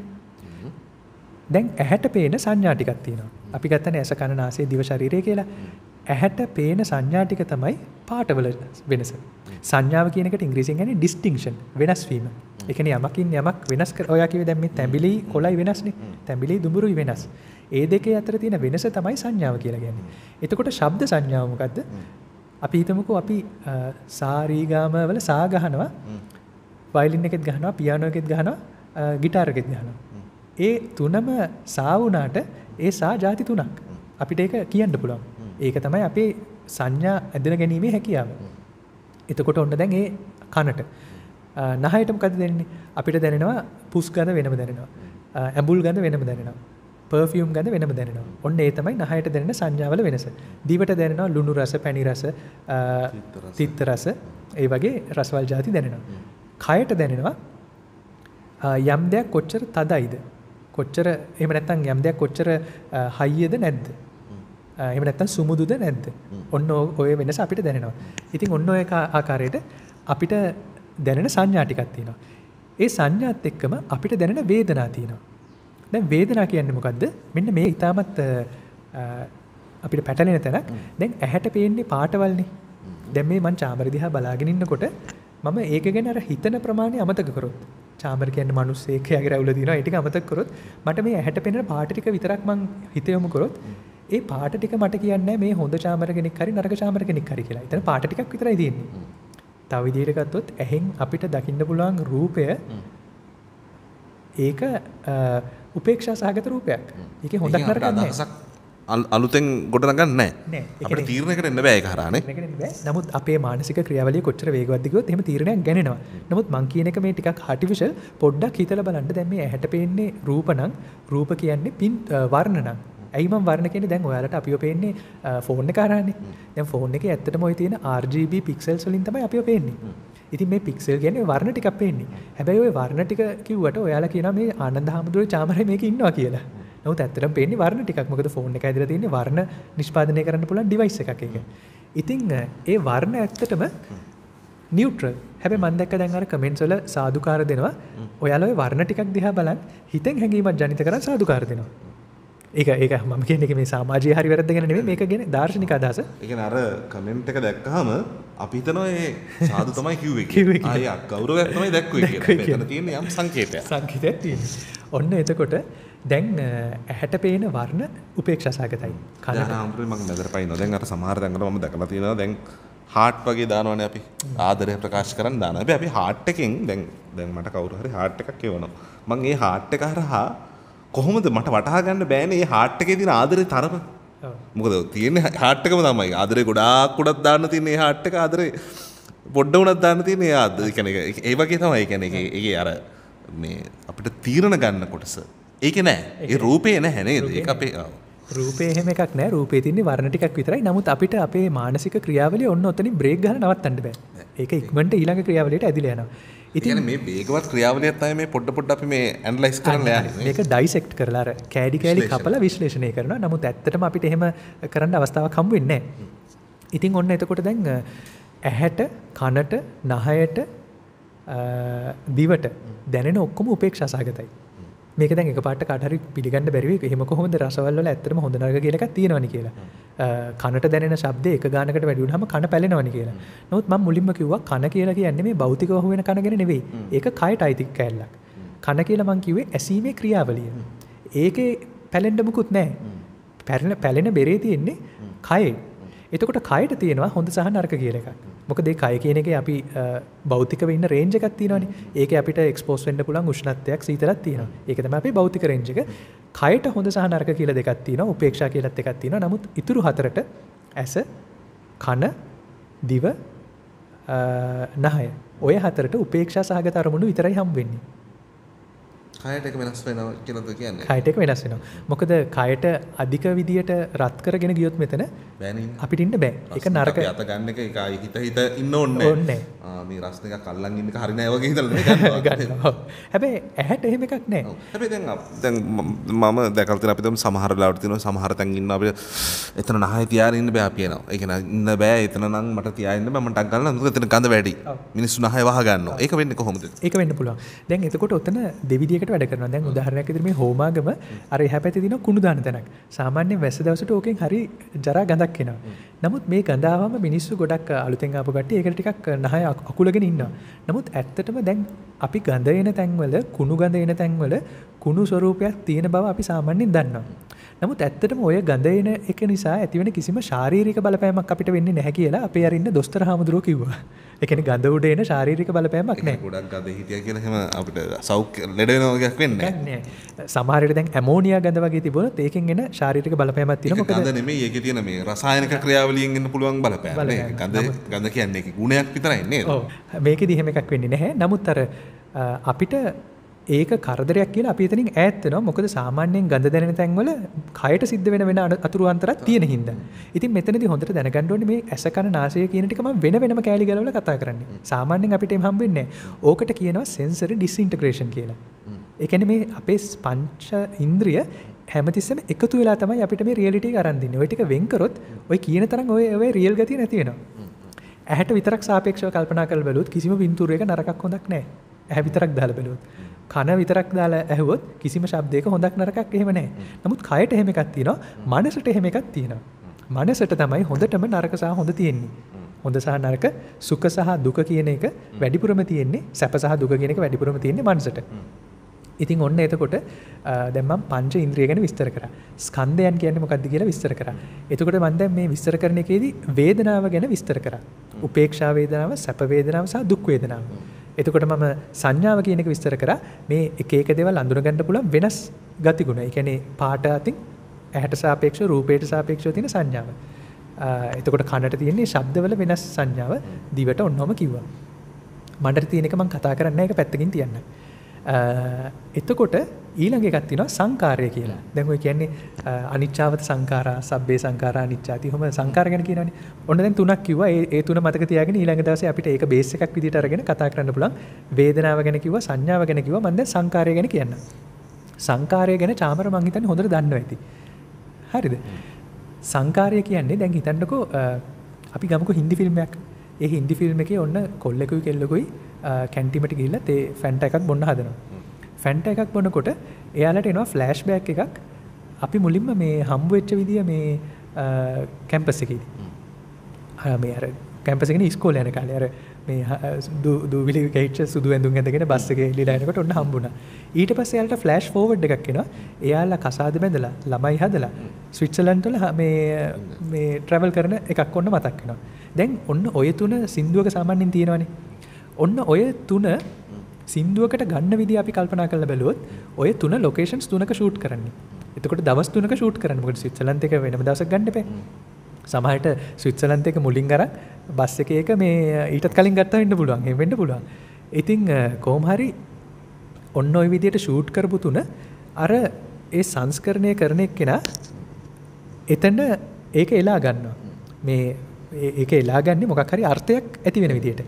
[SPEAKER 1] දැන් ඇහැට පේන සංඥා ටිකක් තියෙනවා. අපි ගත්තනේ ඇස කන නාසය දිව ශරීරය කියලා. ඇහැට පේන සංඥා ටික තමයි පාටවල වෙනස. සංඥාව කියන එකට ඉංග්‍රීසියෙන් කියන්නේ ඩිස්ටින්ක්ෂන් වෙනස් වීම. ඒ කියන්නේ යමකින් යමක් වෙනස් කර ඔයා කිව්වේ දැන් මේ තැඹිලි කොළයි වෙනස්නේ. තැඹිලි දුඹුරුයි වෙනස්. ඒ දෙකේ අතර තියෙන වෙනස තමයි සංඥාව කියලා කියන්නේ. එතකොට ශබ්ද සංඥාව මොකද්ද? අපි හිතමුකෝ අපි සාරීගාම වල සා ගහනවා. වයලින් එකෙත් ගහනවා, පියානෝ එකෙත් ගහනවා, ගිටාර් එකෙත් ගහනවා. ඒ තුනම සා වුණාට ඒ සා ಜಾති තුනක්. අපිට ඒක කියන්න පුළුවන්. ඒක තමයි අපේ සංඥා ඇදලා ගැනීමේ හැකියාව. එතකොට ඔන්න දැන් ඒ කනට නහයට මොකද දෙන්නේ? අපිට දැනෙනවා පුස් ගඳ වෙනම දැනෙනවා. ඇඹුල් ගඳ වෙනම දැනෙනවා. පර්ෆියුම් ගඳ වෙනම දැනෙනවා. ඔන්න ඒ තමයි නහයට දැනෙන සංඥාවල වෙනස. දිවට දැනෙනවා ලුණු රස, පැණි රස, තිත්ත රස, ඒ වගේ රසවල් ಜಾති දැනෙනවා. කයට දැනෙනවා යම් දෙයක් කොච්චර තදයිද? කොච්චර එහෙම නැත්නම් යම් දෙයක් කොච්චර හයියද නැද්ද? එහෙම නැත්නම් සුමුදුද නැද්ද? ඔන්න ඔය වෙනස අපිට දැනෙනවා. ඉතින් ඔන්න ඔය ආකාරයට අපිට දැනෙන සංඥා ටිකක් තියෙනවා. ඒ සංඥාත් එක්කම අපිට දැනෙන වේදනා තියෙනවා. දැන් වේදනා කියන්නේ මොකද්ද? මෙන්න මේ ඊටමත් අපිට පැටලෙන තැනක්. දැන් ඇහැට පේන්නේ පාටවල්නේ. දැන් මේ මං චාමර දිහා බලාගෙන ඉන්නකොට මම ඒක ගැන අර හිතන ප්‍රමාණය අමතක කරොත් චාමර කියන්නේ මිනිස්සෙක් එයාගේ රැවුල දිනවා ඒ ටික අමතක කරොත් මට මේ ඇහැට පෙනෙන පාට ටික විතරක් මං හිත යොමු කරොත් ඒ පාට ටික මට කියන්නේ මේ හොඳ චාමර කෙනෙක් හරි නරක චාමර කෙනෙක් හරි කියලා. එතන පාට ටිකක් විතරයි තියෙන්නේ. තව විදිහට ගත්තොත් ඇහෙන් අපිට දකින්න පුළුවන් රූපය ඒක උපේක්ෂා සහගත රූපයක්. ඒකේ හොඳක් නරකක් නැහැ.
[SPEAKER 2] අලුතෙන් ගොඩනගන්න
[SPEAKER 1] නෑ
[SPEAKER 2] අපිට තීරණයකට එන්න බෑ ඒක හරහානේ.
[SPEAKER 1] නමුත් අපේ මානසික ක්‍රියාවලිය කොච්චර වේගවත්ද කිව්වොත් එහෙම තීරණයක් ගන්නනවා. නමුත් මං කියන එක මේ ටිකක් ආටිෆිෂල් පොඩ්ඩක් හිතලා බලන්න දැන් මේ ඇහැට පේන්නේ රූප නම් රූප කියන්නේ පින් වර්ණ නම් ඇයි මම වර්ණ කියන්නේ දැන් ඔයාලට අපිව පේන්නේ ෆෝන් එක හරහානේ. දැන් ෆෝන් එකේ ඇත්තටම ওই තියෙන RGB pixels වලින් තමයි අපිව පේන්නේ. ඉතින් මේ පික්සල් ගැන වර්ණ ටිකක් පේන්නේ. හැබැයි ඔය වර්ණ ටික කිව්වට ඔයාලා කියන මේ ආනන්ද හාමුදුරුවෝ චාමරේ මේක ඉන්නවා කියලා. නමුත් ඇත්තටම පේන්නේ වර්ණ ටිකක්. මොකද ෆෝන් එකයි දීලා තියෙන්නේ වර්ණ නිෂ්පාදනය කරන්න පුළුවන් ඩිවයිස් එකක් ඒක ඉතින් ඒ වර්ණ ඇත්තටම නිියුට්‍රල් හැබැයි මම දැක්ක දැන් අර කමෙන්ට්ස් වල සාදුකාර දෙනවා. ඔයාලා ওই වර්ණ ටිකක් දිහා බලන් හිතෙන් හැඟීමක් ජනිත කරන් සාදුකාර දෙනවා. ඒක ඒක මම කියන එක මේ සමාජයේ හරි වැරද්ද ගැන නෙමෙයි මේක ගැන දාර්ශනික අදහස.
[SPEAKER 2] ඒ කියන්නේ අර කමෙන්ට් එක දැක්කහම අපි හිතනවා ඒ සාදු තමයි කිව්වේ කියලා. ආයේ ගෞරවයක් තමයි දැක්කුවේ කියලා. මෙතන තියෙන යම් සංකේතයක්.
[SPEAKER 1] සංකේතයක් තියෙනවා. ඔන්න එතකොට දැන් ඇහැට පේන වර්ණ උපේක්ෂා සහගතයි.
[SPEAKER 2] කනට ආම්ප්‍රේ මම නතර පයින්නවා. දැන් අර සමහර තැන්වල මම දැකලා තියෙනවා දැන් හාට් වගේ දානවනේ අපි. ආදරය ප්‍රකාශ කරන්න දානවා. හැබැයි අපි හාට් එකෙන් දැන් දැන් මට කවුරු හරි හාට් එකක් එවනවා. මම ඒ හාට් එක හරහා කොහොමද මට වටහාගන්න බෑනේ හාට් එකේ තියෙන ආදරේ තරම. මොකද තියෙන හාට් එකම තමයි. ආදරේ ගොඩාක් උඩක් දාන්න තියෙන මේ හාට් එක ආදරේ පොඩ්ඩ උනක් දාන්න තියෙන ඒ ආදරේ කියන්නේ ඒ වගේ තමයි. ඒ කියන්නේ ඒකේ අර මේ අපිට තීරණ ගන්න කොටස. ඒක නෑ. ඒ රූපේ නැහැ නේද? ඒක අපේ
[SPEAKER 1] රූපේ එහෙම එකක් නෑ. රූපේ තියෙන්නේ වර්ණ ටිකක් විතරයි. නමුත් අපිට අපේ මානසික ක්‍රියාවලිය ඔන්න ඔතනින් බ්‍රේක් ගන්න නවත්තන්න බෑ. ඒක ඉක්මනට ඊළඟ ක්‍රියාවලියට ඇදිලා යනවා.
[SPEAKER 2] ඉතින් මේ වේගවත් ක්‍රියාවලියක් තමයි මේ පොඩ පොඩ අපි මේ ඇනලයිස් කරන්න යන්නේ.
[SPEAKER 1] මේක ඩයිසෙක්ට් කරලා කෑඩි කෑලි කපලා විශ්ලේෂණය කරනවා. නමුත් ඇත්තටම අපිට එහෙම කරන්න අවස්ථාවක් හම්බ වෙන්නේ. ඉතින් ඔන්න එතකොට දැන් ඇහැට, කනට, නහයට, දිවට දැනෙන ඔක්කොම උපේක්ෂා සහගතයි. මේක දැන් එකපාරට කාට හරි පිළිගන්න බැරි වෙයි. එහෙම කොහොමද රසවල් වල ඇත්තටම හොඳ නරක කියලා එකක් තියෙනවනේ කියලා. කනට දැනෙන ශබ්දේ එක ගානකට වැඩි වුණාම කන පැලෙනවනේ කියලා. නමුත් මම මුලින්ම කිව්වා කන කියලා කියන්නේ මේ භෞතිකව හුවෙන කන ගැන නෙවෙයි. ඒක කයට අයිති කැලලක්. කන කියලා මම කිව්වේ ඇසීමේ ක්‍රියාවලිය. ඒකේ පැලෙන්න මුකුත් නැහැ. පැලෙන බෙරේ තියෙන්නේ කයේ. එතකොට කයට තියෙනවා හොඳ සහ නරක කියලා එකක්. මොකද ඒ කය කියන එකේ අපි භෞතිකව ඉන්න රේන්ජ් එකක් තියෙනවානේ. ඒකේ අපිට එක්ස්පෝස් වෙන්න පුළුවන් උෂ්ණත්වයක් සීතලක් තියෙනවා. ඒක තමයි අපේ භෞතික රේන්ජ් එක. කයට හොඳ සහ නරක කියලා දෙකක් තියෙනවා. උපේක්ෂා කියලාත් එකක් තියෙනවා. නමුත් ඉතුරු හතරට ඇස, කන, දිව, නහය. ඔය හතරට උපේක්ෂා සහගත අරමුණු විතරයි හම්බ වෙන්නේ.
[SPEAKER 2] කයට එක වෙනස් වෙනවා කියලාද කියන්නේ?
[SPEAKER 1] කයට එක වෙනස් වෙනවා. මොකද කයට අධික විදියට රත් කරගෙන ගියොත් මෙතන අපිට ඉන්න බෑ. ඒක නරක.
[SPEAKER 2] අත ගන්න එක ඒකයි හිත හිත ඉන්න ඕනේ.
[SPEAKER 1] ඕනේ.
[SPEAKER 2] ආ මේ රස් දෙකක් අල්ලන් ඉන්න එක හරි නෑ වගේ හිතලා.
[SPEAKER 1] හැබැයි ඇහැට එහෙම එකක් නෑ.
[SPEAKER 2] හැබැයි දැන් දැන් මම දැකලා තියෙන අපිට සමහර ලාවට තියෙනවා සමහර තැන් ඉන්න අපිට එතන නහය තියාගෙන ඉන්න බෑ අපි කියනවා. කියන්නේ ඉන්න බෑ එතන නම් මට ටක් ගන්නවා. මොකද එතන ගඳ වැඩි. මිනිස්සු නහය වහ ගන්නවා. ඒක වෙන්නේ කොහොමද?
[SPEAKER 1] ඒක වෙන්න පුළුවන්. දැන් එතකොට ඔතන දෙවිදියකට විදිහකට වැඩ කරනවා. දැන් උදාහරණයක් විදිහට මේ හෝමාගම අර එහා පැත්තේ තියෙන කුණු දාන තැනක්. සාමාන්‍යයෙන් වැස්ස දවසට ඕකෙන් හරි ජරා ගඳක් එනවා. නමුත් මේ ගඳ ආවම මිනිස්සු ගොඩක් අලුතෙන් ආපු කට්ටිය ඒකට ටිකක් නහය අකුලගෙන ඉන්නවා. නමුත් ඇත්තටම දැන් අපි ගඳ එන තැන්වල කුණු ගඳ එන තැන්වල කුණු ස්වරූපයක් තියෙන බව අපි සාමාන්‍යයෙන් දන්නවා. නමුත් ඇත්තටම ඔය ගඳ එන එක නිසා ඇතිවෙන කිසිම ශාරීරික බලපෑමක් අපිට වෙන්නේ නැහැ කියලා අපේ අරින්න දොස්තර හාමුදුරුවෝ කිව්වා. කියන්නේ ගඳ උඩ එන ශාරීරික බලපෑමක් නැහැ.
[SPEAKER 2] ගොඩක් ගඳ හිටියා කියලා එහෙම අපිට සෞඛ්‍ය ලෙඩ වෙන වගේක් වෙන්නේ
[SPEAKER 1] නැහැ. සමහර විට දැන් ඇමෝනියා ගඳ වගේ තිබුණොත් ඒකෙන් එන ශාරීරික බලපෑමක් තියෙනවා.
[SPEAKER 2] මොකද ගඳ නෙමෙයි ඒකේ තියෙන මේ රසායනික ක්‍රියාවලියෙන් එන්න පුළුවන් බලපෑම. ගඳ ගඳ කියන්නේ ඒකේ ගුණයක් විතරයි නේද?
[SPEAKER 1] ඔව්. මේකෙදි එහෙම එකක් වෙන්නේ නැහැ. නමුත් අර අපිට ඒක කරදරයක් කියලා අපි එතනින් ඈත් වෙනවා. මොකද සාමාන්‍යයෙන් ගඳ දැනෙන තැන්වල කයට සිද්ධ වෙන වෙන අතුරු අන්තරක් තියෙන හින්දා. ඉතින් මෙතනදී හොඳට දැනගන්න ඕනේ මේ ඇස කන නාසය කියන ටික මම වෙන වෙනම කෑලි ගලවලා කතා කරන්නේ. සාමාන්‍යයෙන් අපිට එහෙම හම්බෙන්නේ නැහැ. ඕකට කියනවා sensory disintegration කියලා. ඒ කියන්නේ මේ අපේ පංච ඉන්ද්‍රිය හැමතිස්සම එකතු වෙලා තමයි අපිට මේ රියලිටි අරන් දෙන්නේ. ওই ටික වෙන් කරොත් ඔය කියන තරම් ඔය ඔය රියල් ගතිය නැති වෙනවා. ඇහැට විතරක් සාපේක්ෂව කල්පනා කරලා බැලුවොත් කිසිම වින්තුරයක නරකක් හොඳක් නැහැ. ඇහැ විතරක් දාලා බැලුවොත්. කන විතරක් දාලා ඇහුවොත් කිසිම ශබ්දයක හොඳක් නරකක් එහෙම නැහැ. නමුත් කයට එහෙම එකක් තියෙනවා. මනසට එහෙම එකක් තියෙනවා. මනසට තමයි හොඳටම නරක සහ හොඳ තියෙන්නේ. හොඳ සහ නරක සුඛ සහ දුක කියන එක වැඩිපුරම තියෙන්නේ සැප සහ දුක කියන එක වැඩිපුරම තියෙන්නේ මනසට. ඉතින් ඔන්න එතකොට දැන් මම පංච ඉන්ද්‍රිය ගැන විස්තර කරා. ස්කන්ධයන් කියන්නේ මොකක්ද කියලා විස්තර කරා. එතකොට මම දැන් මේ විස්තර කරන එකේදී වේදනාව ගැන විස්තර කරා. උපේක්ෂා වේදනාව, සැප වේදනාව සහ දුක් වේදනාව. එතකොට මම සංඥාව කියන එක විස්තර කරා. මේ එක එක දේවල් අඳුනගන්න පුළුවන් වෙනස් ගතිගුණ. ඒ කියන්නේ පාට අතින් ඇහැට සාපේක්ෂව රූපයට සාපේක්ෂව තියෙන සංඥාව. එතකොට කනට තියෙන්නේ ශබ්දවල වෙනස් සංඥාව දිවට ඔන්නෝම කිව්වා. මඩට තියෙන එක මම කතා කරන්නේ ඒක පැත්තකින් තියන්න. එතකොට ඊළඟ එකක් තියෙනවා සංකාරය කියලා. දැන් ඔය කියන්නේ අනිච්චාවත සංඛාරා, සබ්බේ සංඛාරා අනිච්චාති. ඔහොම සංකාර ගැන කියනවනේ. ඔන්න දැන් තුනක් කිව්වා. ඒ ඒ තුන මතක තියාගෙන ඊළඟ දවසේ අපිට ඒක බේස් එකක් විදිහට අරගෙන කතා කරන්න පුළුවන්. වේදනාව ගැන කිව්වා, සංඥාව ගැන කිව්වා. මම දැන් සංකාරය ගැන කියන්නම්. සංකාරය ගැන චාමර මං හිතන්නේ හොඳට දන්නවා ඇති. හරිද? සංකාරය කියන්නේ දැන් හිතන්නකෝ අපි ගමුකෝ හින්දි ෆිල්ම් එකක්. ඒ හින්දි ෆිල්ම් එකේ ඔන්න කොල්ලෙකුයි කෙල්ලෙකුයි කැන්ටිමට ගිහිල්ලා තේ ෆැන්ට එකක් බොන්න හදනවා. ෆැන්ට එකක් බොනකොට එයාලට එනවා ෆ්ලෑෂ් බෑක් එකක් අපි මුලින්ම මේ හම්බ වෙච්ච විදිය මේ කැම්පස් එකේදී. මේ අර කැම්පස් එකේ ඉස්කෝලේ යන කාලේ අර මේ දූවිලි ගහිච්ච සුදු ඇඳුම් ඇඳගෙන බස් එකේ එල්ලලා එනකොට ඔන්න හම්බුණා. ඊට පස්සේ එයාලට ෆ්ලෑෂ් ෆෝවර්ඩ් එකක් එනවා. එයාලා කසාද බැඳලා ළමයි හදලා ස්විට්සර්ලන්ඩ් වල මේ මේ ට්‍රැවල් කරන එකක් ඔන්න මතක් වෙනවා. දැන් ඔන්න ඔය තුන සින්දුවක සාමාන්‍යයෙන් තියෙනවනේ. ඔන්න ඔය තුන සින්දුවකට ගන්න විදිහ අපි කල්පනා කරලා බැලුවොත් ඔය තුන ලොකේෂන්ස් තුනක ෂූට් කරන්නේ. එතකොට දවස් තුනක ෂූට් කරන්න. මොකද ස්විට්සර්ලන්ඩ් එක වෙනම දවසක් ගන්න එපා. සමහරට ස්විට්සර්ලන්ඩ් එක මුලින් අරන් බස් එකේ එක මේ ඊටත් කලින් ගත්තා වෙන්න පුළුවන්. එහෙම වෙන්න පුළුවන්. ඉතින් කොහොම හරි ඔන්න ඔය විදිහට ෂූට් කරපු තුන අර ඒ සංස්කරණය කරන එක්කෙනා එතන ඒක එලා ගන්නවා. මේ ඒක එලා ගන්නේ මොකක් හරි අර්ථයක් ඇති වෙන විදිහට.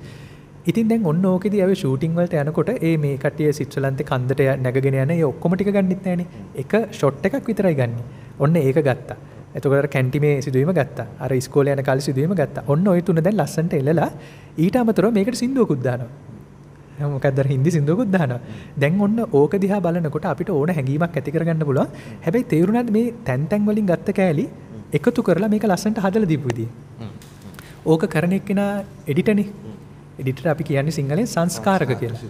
[SPEAKER 1] ඉතින් දැන් ඔන්න ඕකෙදී අපි ෂූටින් වලට යනකොට ඒ මේ කට්ටිය ස්විට්සර්ලන්තේ කන්දට නැගගෙන යන ඒ ඔක්කොම ටික ගන්නෙත් නැහනේ. එක ෂොට් එකක් විතරයි ගන්නෙ. ඔන්න ඒක ගත්තා. එතකොට කැන්ටිමේ සිදුවීම ගත්තා. අර ඉස්කෝලේ යන කාලේ සිදුවීම ගත්තා. ඔන්න ওই තුන දැන් ලස්සනට එලලා ඊට අමතරව මේකට සින්දුවකුත් දානවා. මොකක්ද හින්දි සින්දුවකුත් දානවා. දැන් ඔන්න ඕක දිහා බලනකොට අපිට ඕන හැඟීමක් ඇති කරගන්න පුළුවන්. හැබැයි තේරුණාද මේ තැන් තැන් වලින් ගත්ත කෑලි එකතු කරලා මේක ලස්සනට හදලා දීපු විදිය. ඕක කරන එක්කෙනා එඩිටනේ. එඩිටර් අපි කියන්නේ සිංහලෙන් සංස්කාරක කියලා.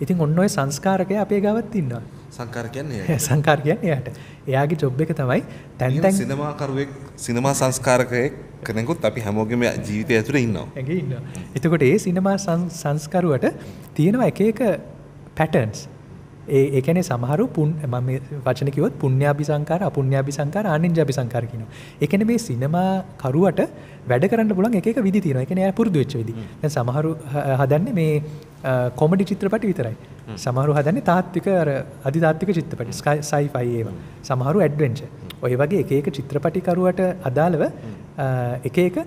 [SPEAKER 1] ඉතින් ඔන්න ඔය සංස්කාරකය අපේ ගාවත් ඉන්නවා.
[SPEAKER 2] සංකාර කියන්නේ
[SPEAKER 1] සංකාර කියන්නේ එයාට. එයාගේ ජොබ් එක තමයි තැන් තැන්
[SPEAKER 2] සිනමාකරුවෙක් සිනමා සංස්කාරකයෙක් කෙනෙකුත් අපි හැමෝගෙම ජීවිතය ඇතුළේ ඉන්නවා.
[SPEAKER 1] ඇගේ ඉන්නවා. එතකොට ඒ සිනමා සංස්කරුවට තියෙනවා එක එක පැටර්න්ස්. ඒ ඒකැනේ සමහරු පුන් මම වචන කිව්වොත් පුණ්‍යාභි සංකාර අපුණ්‍යාභි සංකාර ආනින්ජාභි සංකාර කියනවා. ඒ කියන්නේ මේ සිනමා කරුවට වැඩ කරන්න පුළුවන් එක විදි. ඒ කියන්නේ එයා පුරුදු වෙච්ච විදි. දැන් සමහරු හදන්නේ මේ කොමඩි චිත්‍රපටි විතරයි. සමහරු හදන්නේ තාත්වික අර අධිතාත්වික චිත්‍රපටි සයිෆයි ඒවා. සමහරු ඇඩ්වෙන්චර්. ඔය වගේ එක එක චිත්‍රපටි කරුවට අදාළව එක එක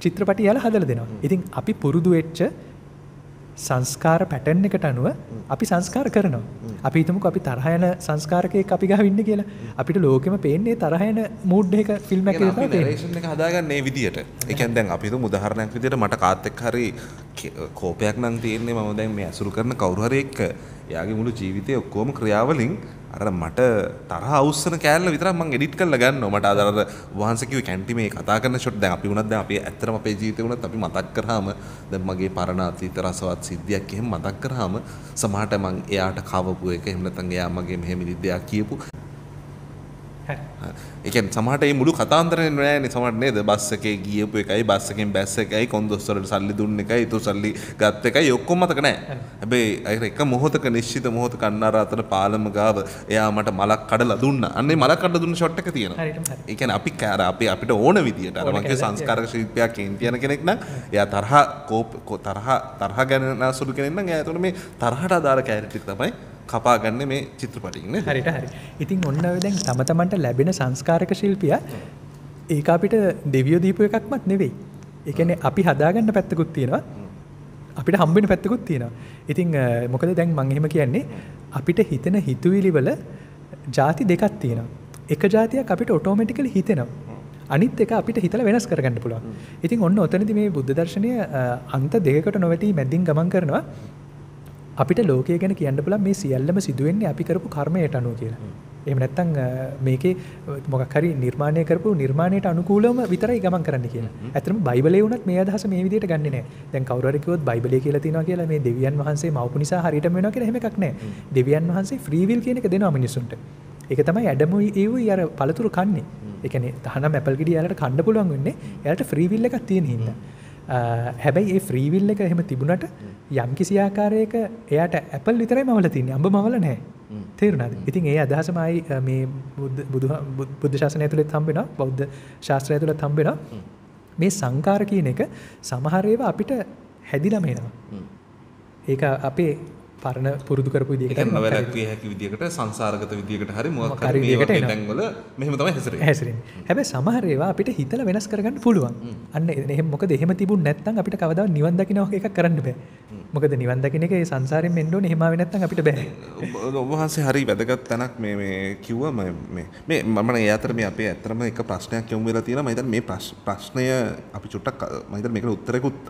[SPEAKER 1] චිත්‍රපටි යාලා හදලා දෙනවා. ඉතින් අපි පුරුදු වෙච්ච සංස්කාර පැටර්න් එකට අනුව අපි සංස්කාර කරනවා. අපි හිතමුකෝ අපි තරහ යන සංස්කාරකයෙක් අපි ගාව ඉන්නේ කියලා. අපිට ලෝකෙම පේන්නේ තරහ යන මූඩ් එක ෆිල්ම් එකේ
[SPEAKER 2] තමයි පේන්නේ. නරේෂන් එක හදාගන්නේ මේ විදියට. ඒ කියන්නේ දැන් අපි හිතමු උදාහරණයක් විදියට මට කාත් එක්ක හරි කෝපයක් නම් තියෙන්නේ මම දැන් මේ අසුරු කරන කවුරු හරි එක්ක. එයාගේ මුළු ජීවිතේ ඔක්කොම ක්‍රියාවලින් අර මට තරහ අවුස්සන කෑල්ල විතරක් මම එඩිට් කරලා ගන්නවා. මට අද අර වහන්සේ කිව්වේ කැන්ටි මේ කතා කරන ෂොට් දැන් අපි වුණත් දැන් අපි ඇත්තටම අපේ ජීවිතේ වුණත් අපි මතක් කරාම දැන් මගේ පරණ අතීත රසවත් සිද්ධියක් එහෙම මතක් කරාම සමහරට මං එයාට කවපු එක එහෙම නැත්නම් එයා මගේ මෙහෙම දෙයක් කියපු සමහරට මේ මුළු කතාන්තරේ නෑනේ සමහරට නේද? බස් එකේ ගියපු එකයි බස් එකෙන් බැස් එකයි කොන්දොස්තරට සල්ලි දුන්න එකයි ඊට සල්ලි ගත් එකයි ඔක්කොම මතක නෑ. හැබැයි අර එක මොහොතක නිශ්චිත මොහොතක අන්නාර අතර පාලම ගාව එයා මට මලක් කඩලා දුන්නා. අන්නේ මලක් කඩලා දුන්න ෂොට් එක තියෙනවා. ඒ කියන්නේ අපි කෑර අපි අපිට ඕන විදියට අර මගේ සංස්කාරක ශිල්පියා කේන්තියන කෙනෙක් නම් එයා තරහ කෝප තරහ තරහ ගැන නසුළු කෙනෙක් නම් එයා එතකොට මේ තරහට අදාළ කැරක්ටර් තමයි කපාගන්න මේ චිත්‍රපටින්න
[SPEAKER 1] හරිට හරි. ඉතින් ඔන්න දැන් තම තමන්ට ලැබෙන සංස්කාරක ශිල්පිය ඒ අපිට දෙවියෝ දීපු එකක්මත් නෙවෙයි. එකන අපි හදාගන්න පැත්තකුත් තියෙනවා. අපිට හම්බෙන පැත්තකුත් තියෙනවා. ඉතිං මොකද දැන් මංහෙම කියන්නේ? අපිට හිතන හිතුවිලිවල ජාති දෙකක් තියෙනවා. එක ජාතියක් අපිට ඔටෝමටිකල හිතෙනවා. අනිත් එක අපිට හිතල වෙනස් කරගන්න පුළුවන්. ඉතින් ඔන්න ඔතනති මේ බුද්ධ දර්ශනය අන්ත දෙකට නොවැටි මැදින් ගමන් කරනවා. අපිට ලෝකය ගැන කියන්න පුළන් මේ සියල්ලම සිදුවෙන්නේ අපි කරපු කර්මයට අනුව කියලා. එම නැත්තං මේකේ මොකක් හරි නිර්මාණය කරපු නිර්මාණයට අනුකූලම විතරයි ගමන් කරන්න කියලා. ඇතරම බයිබලේ වුණත් මේ අදහස මේ විදිහට ගන්නේ නැහැ. දැන් කවුරු හරි කිව්වොත් බයිබලේ කියලා තියෙනවා කියලා මේ දෙවියන් වහන්සේ මවපු නිසා හරියටම වෙනවා කියලා එහෙම එකක් නැහැ. දෙවියන් වහන්සේ ෆ්‍රී විල් කියන එක දෙනවා මිනිස්සුන්ට. ඒක තමයි ඇඩමුයි ඒවයි අර පළතුරු කන්නේ. ඒ කියන්නේ තහනම් ඇපල් ගෙඩිය යාලට කන්න පුළුවන් වෙන්නේ එයාලට ෆ්‍රී විල් එකක් තියෙන හින්දා. හැබැයි ඒ ෆ්‍රීවිල් එක එහෙම තිබුණට යම් කිසි ආකාරයක එයාට ඇපල් විතරයි මවල තින්නේ. අඹ මවල නෑ තේරුණාද? ඉතින් ඒ අදහසමයි මේ බුද්ධ ශාසනය ඇතුළෙත් හම්බෙන බෞද්ධ ශාස්ත්‍රය ඇතුළ තම්බෙන මේ සංකාර කියන එක සමහරේව අපිට හැදිලමෙනවා ඒක අපේ පරණ පුරුදු කරපු විදිහට
[SPEAKER 2] නොවැළැක්විය හැකි විදිහකට සංසාරගත විදිහකට හරි මොකක් හරි මේකට තැන්වල මෙහෙම තමයි හැසිරෙන්නේ.
[SPEAKER 1] හැසිරෙන්නේ. හැබැයි සමහර ඒවා අපිට හිතලා වෙනස් කරගන්න පුළුවන්. අන්න එහෙම මොකද එහෙම තිබුණ නැත්නම් අපිට කවදාවත් නිවන් දකින්න වගේ එකක් කරන්න බෑ. මොකද නිවන් දකින්න එක ඒ සංසාරයෙන් මෙන්න ඕනේ එහෙම ආවේ නැත්නම් අපිට බෑ.
[SPEAKER 2] ඔබ වහන්සේ හරි වැදගත් තැනක් මේ මේ කිව්වා මේ මේ මම ඒ අතර මේ අපේ ඇත්තටම එක ප්‍රශ්නයක් යොමු වෙලා තියෙනවා මම හිතන්නේ මේ ප්‍රශ්නය අපි චුට්ටක් මම හිතන්නේ මේකට උත්තරයකුත්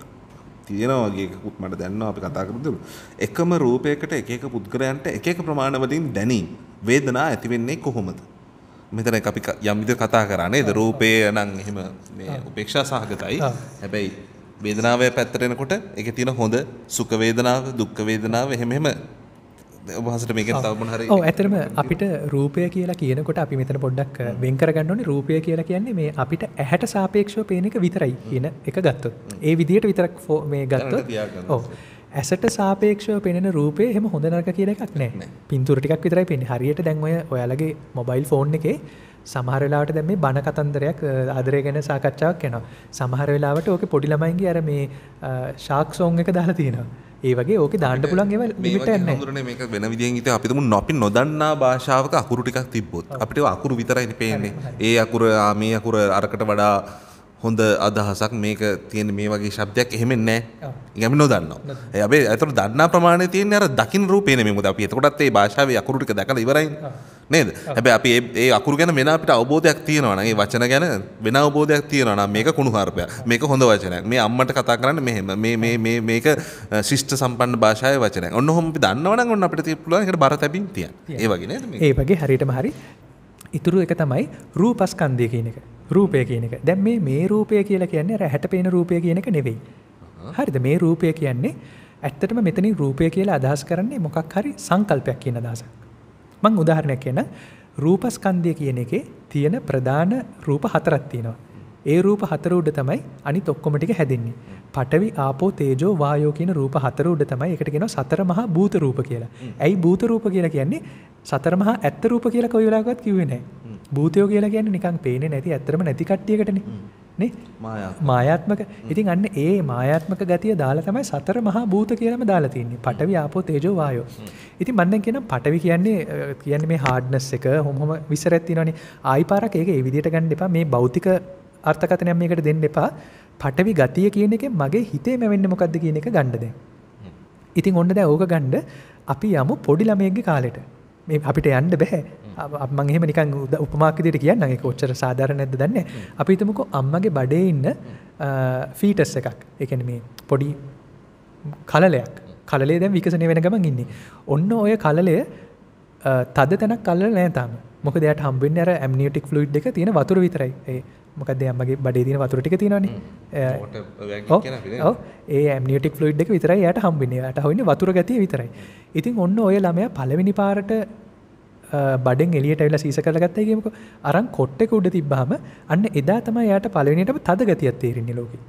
[SPEAKER 2] තියෙනවා වගේ එකකුත් මට දැනනවා අපි කතා කරමු එකම රූපයකට එක එක පුද්ගලයන්ට එක එක ප්‍රමාණවලින් දැනීම වේදනා ඇති වෙන්නේ කොහොමද? මෙතන අපි යම් විදිහට කතා කරා නේද? රූපය නම් එහෙම මේ උපේක්ෂා සහගතයි. හැබැයි වේදනාවේ පැත්තට එනකොට ඒකේ තියෙන හොඳ සුඛ වේදනාව දුක්ඛ වේදනාව එහෙම එහෙම ඔබහසට මේක තවමන හරි
[SPEAKER 1] ඇතරම අපිට රූපය කියලා කියනකොට අපි මෙතන පොඩ්ඩක් වෙන්කර ගන්නනි රූපය කියලා කියන්නේ මේ අපිට ඇහැට සාපේක්ෂව පේන එක විතරයි කියන එක ගත්තොත්. ඒ විදිහට විතරක් ෆෝ මේ ගත්තොත් ඕ ඇසට සාපේක්ෂව පෙනෙන රූපේ එහෙම හොඳ නරක කියලා එකක් නැහැ පින්තූර ටිකක් විතරයි පෙන්නේ. හරියට දැන් ඔය ඔයාලගේ මොබයිල් ෆෝන් එකේ සමහර වෙලාවට දැන් මේ බණ කතන්දරයක් ආදරය ගැන සාකච්ඡාවක් යනවා සමහර වෙලාවට ඕකේ පොඩි ළමයින්ගේ අර මේ ෂාක් සෝන් එක දාලා තියෙනවා. ඒ වගේ ඕක දාන්න පුළුවන් ඒවා
[SPEAKER 2] නැහැ. මේක වෙන විදිහෙන් හිතුවා අපි තුමු අපි නොදන්නා භාෂාවක අකුරු ටිකක් තිබ්බොත්. අපිට අකුරු විතරයිනේ පේන්නේ. ඒ අකුර මේ අකුර අරකට වඩා හොඳ අදහසක් මේක තියෙන මේ වගේ ශබ්දයක් එහෙම නැහැ. ඒක අපි නොදන්නවා. අපි ඒතර දන්නා ප්‍රමාණය තියෙන්නේ අර දකින්න රූපේ නෙමෙයි. මොකද අපි එතකොටත් ඒ භාෂාවේ අකුරු ටික දැකලා ඉවරයිනේ. නේද? හැබැයි අපි ඒ අකුරු ගැන වෙන අපිට අවබෝධයක් තියෙනවා නම් ඒ වචන ගැන වෙන අවබෝධයක් තියෙනවා නම් මේක කුණුහරුපයක්. මේක හොඳ වචනයක්. මේ අම්මට කතා කරන්න මෙහෙම. මේක ශිෂ්ට සම්පන්න භාෂාවේ වචනයක්. ඔන්න ඔහොම අපි දන්නවනම් ඔන්න අපිට ඒකට බර තැබීම් තියන්න. ඒ වගේ?
[SPEAKER 1] ඒ වගේ හරියටම හරි. ඉතුරු එක තමයි රූපස්කන්ධය කියන එක. රූපය කියන එක. දැන් මේ මේ රූපය කියලා කියන්නේ අර හැට පේන රූපය කියන එක නෙවෙයි. හරිද? මේ රූපය කියන්නේ ඇත්තටම මෙතනින් රූපය කියලා අදහස් කරන්නේ මොකක් හරි සංකල්පයක් කියන අදහසක්. මං උදාහරණයක් කියන රූපස්කන්ධය කියන එකේ තියෙන ප්‍රධාන රූප හතරක් තියෙනවා. ඒ රූප හතර උඩ තමයි අනිත් ඔක්කොම ටික හැදෙන්නේ. පඨවි ආපෝ තේජෝ වායෝ කියන රූප හතර උඩ තමයි ඒකට කියනවා සතර මහා භූත රූප කියලා. ඇයි භූත රූප කියලා කියන්නේ සතර මහා ඇත්ත රූප කියලා කොයි වෙලාවකවත් කිව්වේ නැහැ. භූතයෝ කියලා කියන්නේ නිකන් පේන්නේ නැති ඇත්තටම නැති කට්ටියකටනේ. නේ? මායාත්මක. ඉතින් අන්න ඒ මායාත්මක ගතිය දාලා තමයි සතර මහා භූත කියලාම දාලා තින්නේ. පඨවි ආපෝ තේජෝ වායෝ. ඉතින් මම දැන් කියනවා පඨවි කියන්නේ කියන්නේ මේ හાર્ඩ්නස් එක හොම විසරයක් තියෙනවනේ. ආයි පාරක් ඒක ඒ විදිහට ගන්න එපා. මේ භෞතික අර්ථකථනයක් මේකට දෙන්න එපා. පටවි ගතිය කියන එක මගේ හිතේම වෙන්නේ මොකද්ද කියන එක ගන්න දැන්. ඉතින් ඔන්න දැන් ඕක ගන්න අපි යමු පොඩි ළමයෙක්ගේ කාලෙට. මේ අපිට යන්න බෑ. මම එහෙම නිකන් උපමාවක් විදිහට කියන්නම් ඒක ඔච්චර සාධාරණ නැද්ද දන්නේ අපි හිතමුකෝ අම්මගේ බඩේ ඉන්න ෆීටස් එකක්. ඒ කියන්නේ මේ පොඩි කලලයක්. කලලේ දැන් විකසනය වෙන ගමන් ඉන්නේ. ඔන්න ඔය කලලය තද තැනක් කලල නැහැ තාම. මොකද එයාට හම්බෙන්නේ අර ඇම්නියොටික් ෆ්ලුයිඩ් එක තියෙන වතුර විතරයි. ඒ මොකද අම්මගේ බඩේ තියෙන වතුර ටික තියෙනවනේ. ඒ ඇම්නියොටික් ෆ්ලුයිඩ් එක විතරයි එයාට හම්බෙන්නේ. එයාට හොයන්නේ වතුර ගැතිය විතරයි. ඉතින් ඔන්න ඔය ළමයා පළවෙනි පාරට බඩෙන් එලියට ඇවිල්ලා සීස කරගත්තා කියමුකෝ. අරන් කොට්ටේක උඩ තිබ්බහම අන්න එදා තමයි එයාට පළවෙනියටම තද ගතියක් තේරෙන්නේ ලෝකේ.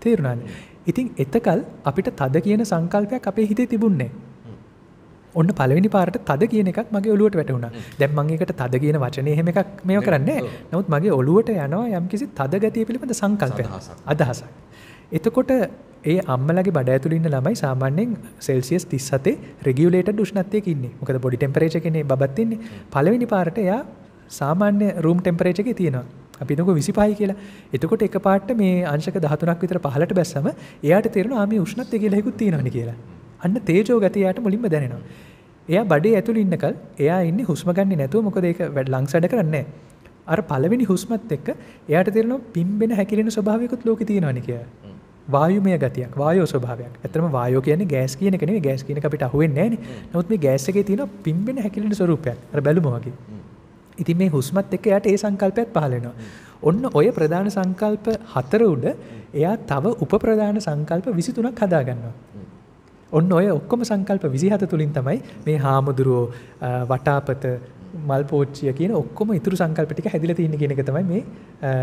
[SPEAKER 1] තේරුණාද? ඉතින් එතකල් අපිට තද කියන සංකල්පයක් අපේ හිතේ තිබුණේ නැහැ. ඔන්න පළවෙනි පාරට තද කියන එකක් මගේ ඔලුවට වැටුණා. දැන් මම ඒකට තද කියන වචනේ එහෙම එකක් මේව කරන්නේ නමුත් මගේ ඔලුවට යනවා යම්කිසි තද ගතිය පිළිබඳ සංකල්පයක් අදහසක්. එතකොට ඒ අම්මලගේ බඩ ඇතුළේ ඉන්න ළමයි සාමාන්‍යයෙන් සෙල්සියස් 37 රෙගියුලේටඩ් උෂ්ණත්වයක ඉන්නේ. මොකද බොඩි ටෙම්පරේචර් එකනේ බබත් ඉන්නේ. පළවෙනි පාරට එයා සාමාන්‍ය රූම් ටෙම්පරේචර් එකේ තියෙනවා. අපි හිතමුකෝ 25යි කියලා. එතකොට එකපාරට මේ අංශක 13ක් විතර පහළට බැස්සම එයාට තේරෙනවා ආ මේ උෂ්ණත්වය කියලා එකකුත් තියෙනවනේ කියලා. අන්න තේජෝ ගතිය යාට මුලින්ම දැනෙනවා. එයා බඩේ ඇතුළේ ඉන්නකල් එයා ඉන්නේ හුස්ම ගන්නේ නැතුව මොකද ඒක ලංස් වැඩ කරන්නේ අර පළවෙනි හුස්මත් එක්ක එයාට තේරෙනවා පිම්බෙන හැකිලෙන ස්වභාවයකුත් ලෝකේ තියෙනවනේ කියලා. වායුමය ගතියක් වායෝ ස්වභාවයක්. ඇතරම වායෝ කියන්නේ ගෑස් කියන නෙවෙයි ගෑස් කියන අපිට අහුවෙන්නේ නැහැ නේ නමුත් මේ ගෑස් එකේ තියෙන පිම්බෙන හැකිලෙන ස්වරූපයක්. අර බැලුම වගේ. ඉතින් මේ හුස්මත් එක්ක එයාට ඒ සංකල්පයත් පහළ වෙනවා. ඔන්න ඔය ප්‍රධාන සංකල්ප හතර උඩ එයා තව උපප්‍රධාන සංකල්ප 23ක් හදා ගන්නවා ඔන්න ඔය ඔක්කොම සංකල්ප 27 තුලින් තමයි මේ හාමුදුරුවෝ වටාපත මල් පෝච්චිය කියන ඔක්කොම ඉතුරු සංකල්ප ටික හැදිලා තියෙන කියන එක තමයි මේ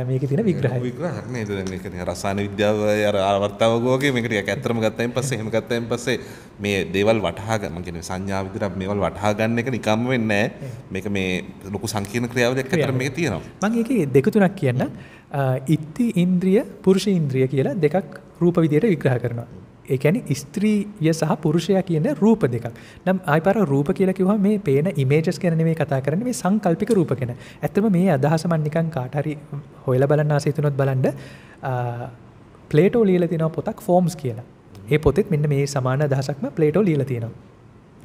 [SPEAKER 1] මේකේ තියෙන විග්‍රහය.
[SPEAKER 2] විග්‍රහයක් නේද දැන් ඒක නේ රසායන විද්‍යාව අර ආවර්තාවක වගේ මේක ටිකක් ඇත්තටම ගත්තයින් පස්සේ එහෙම ගත්තයින් පස්සේ මේ දේවල් වටහා ගන්න මම කියන්නේ සංඥා විදිහට මේවල් වටහා ගන්න එක නිකම්ම වෙන්නේ නැහැ මේක මේ ලොකු සංකීර්ණ ක්‍රියාවලියක් ඇත්තටම මේක තියෙනවා
[SPEAKER 1] මම ඒකේ දෙක තුනක් කියන්න. ඉත්ති ඉන්ද්‍රිය පුරුෂ ඉන්ද්‍රිය කියලා දෙකක් රූප විදියට විග්‍රහ කරනවා. ඒ කියන්නේ ස්ත්‍රීය සහ පුරුෂයා කියන රූප දෙකක්. නම් ආයි පාර රූප කියලා කිව්වම මේ පේන ඉමේජස් ගැන නෙමෙයි කතා කරන්නේ මේ සංකල්පික රූප ගැන. ඇත්තම මේ අදහස මම නිකන් කාට හරි හොයලා බලන්න ආස හිතුනොත් බලන්න ප්ලේටෝ ලියලා තියෙනවා පොතක් ෆෝම්ස් කියලා. ඒ පොතෙත් මෙන්න මේ සමාන අදහසක්ම ප්ලේටෝ ලියලා තියෙනවා.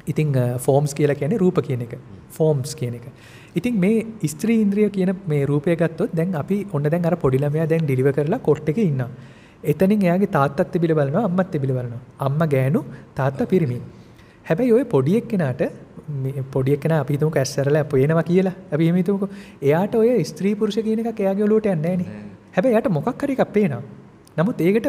[SPEAKER 1] ඉතිං ෆෝම්ස් කියලා කියන්නේ රූප කියන එක ෆෝම්ස් කියන එක ඉතින් මේ ස්ත්‍රී ඉන්ද්‍රිය කියන මේ රූපය ගත්තොත් දැන් අපි ඔන්න දැන් අර පොඩි ළමයා දැන් ඩිලිවර් කරලා කොට් එකේ ඉන්නවා එතනින් එයාගේ තාත්තත් තිබිල බලනවා අම්මත් තිබිල බලනවා. අම්මා ගෑනු තාත්තා පිරිමි. හැබැයි ওই පොඩි එක්කෙනාට මේ පොඩි එක්කෙනා අපි හිතමුකෝ ඇස්සරලා පේනවා කියලා. අපි එහෙම හිතමුකෝ. එයාට ඔය ස්ත්‍රී පුරුෂ කියන එකක් එයාගේ ඔලුවට යන්නේ නැහැ නේ. හැබැයි එයාට මොකක් හරි එකක් පේනවා. නමුත් ඒකට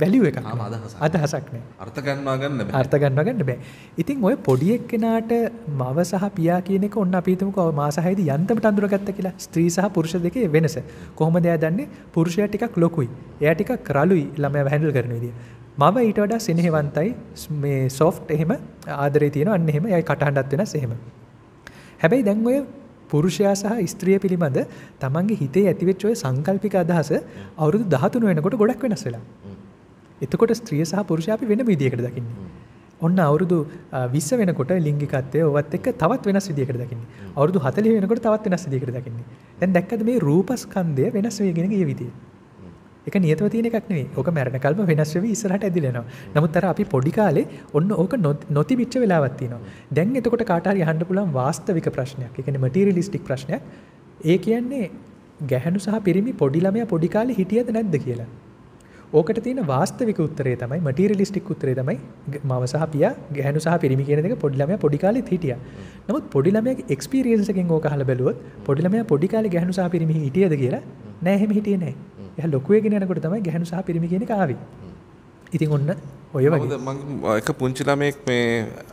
[SPEAKER 1] වැලියු එකක්
[SPEAKER 2] ආම
[SPEAKER 1] නැහැ.
[SPEAKER 2] අදහසක්.
[SPEAKER 1] අදහසක් නෑ
[SPEAKER 2] අර්ථ ගන්නවා ගන්න බෑ.
[SPEAKER 1] ඉතින් ඔය පොඩි එක්කෙනාට මව සහ පියා කියන එක ඔන්න අපි හිතමුකෝ මාස 6 දී යන්තමට අඳුරගත්ත කියලා. ස්ත්‍රී සහ පුරුෂ දෙකේ වෙනස. කොහොමද එයා දන්නේ? පුරුෂයා ටිකක් ලොකුයි. එයා ටිකක් රළුයි ළමයාව හැන්ඩල් කරන විදිය. මව ඊට වඩා සෙනෙහවන්තයි මේ සොෆ්ට් එහෙම ආදරේ තියෙනවා අන්න එහෙම. එයායි කටහඬත් වෙනස් එහෙම. හැබැයි දැන් ඔය පුරුෂයා සහ ස්ත්‍රිය පිළිබඳ තමන්ගේ හිතේ ඇතිවෙච්ච ඔය සංකල්පික අදහස අවුරුදු 13 වෙනකොට ගොඩක් වෙනස් වෙලා. එතකොට ස්ත්‍රිය සහ පුරුෂයා අපි වෙන විදියකට දකින්නේ. ඔන්න අවුරුදු අ, 20 වෙනකොට ලිංගිකත්වය ඔවත් එක්ක තවත් වෙනස් විදියකට දකින්නේ. අවුරුදු 40 වෙනකොට තවත් වෙනස් විදියකට දකින්නේ. දැන් දැක්කද මේ රූපස්කන්ධය වෙනස් වෙගෙන ගිය විදිය. ඒක නියතව තියෙන එකක් නෙවෙයි. ඕක මරණ කල්ප වෙනස් වෙවි ඉස්සරහට ඇදිලා යනවා. නමුත් අර අපි පොඩි කාලේ ඔන්න ඕක නො- නොතිබිච්ච වෙලාවක් තියෙනවා. දැන් එතකොට කාට හරි අහන්න පුළුවන් වාස්තවික ප්‍රශ්නයක්. ඒ කියන්නේ මටීරියලිස්ටික් ප්‍රශ්නයක්. ඒ කියන්නේ ගැහැණු සහ පිරිමි පොඩි ළමයා පොඩි කාලේ හිටියද නැද්ද කියලා. ඕකට තියෙන වාස්තවික උත්තරේ තමයි මටීරියලිස්ටික් උත්තරේ තමයි ග- මව සහ පියා ගැහැණු සහ පිරිමි කියන දෙක පොඩි ළමයා පොඩි කාලෙත් හිටියා. නමුත් පොඩි ළමයාගේ එක්ස්පීරියන්ස් එකෙන් ඕක අහලා බැලුවොත් පොඩි ළමයා පොඩි කාලේ ගැහැණු සහ පිරිමි හිටියද කියලා නෑ එහෙම හිටියේ නෑ. එයා ලොකු වෙගෙන යනකොට තමයි ගැහැණු සහ පිරිමි කියන එක ආවේ. ඉතින් ඔන්න ඔය වගේ
[SPEAKER 2] මොකද මං එක පුංචි ළමයෙක් මේ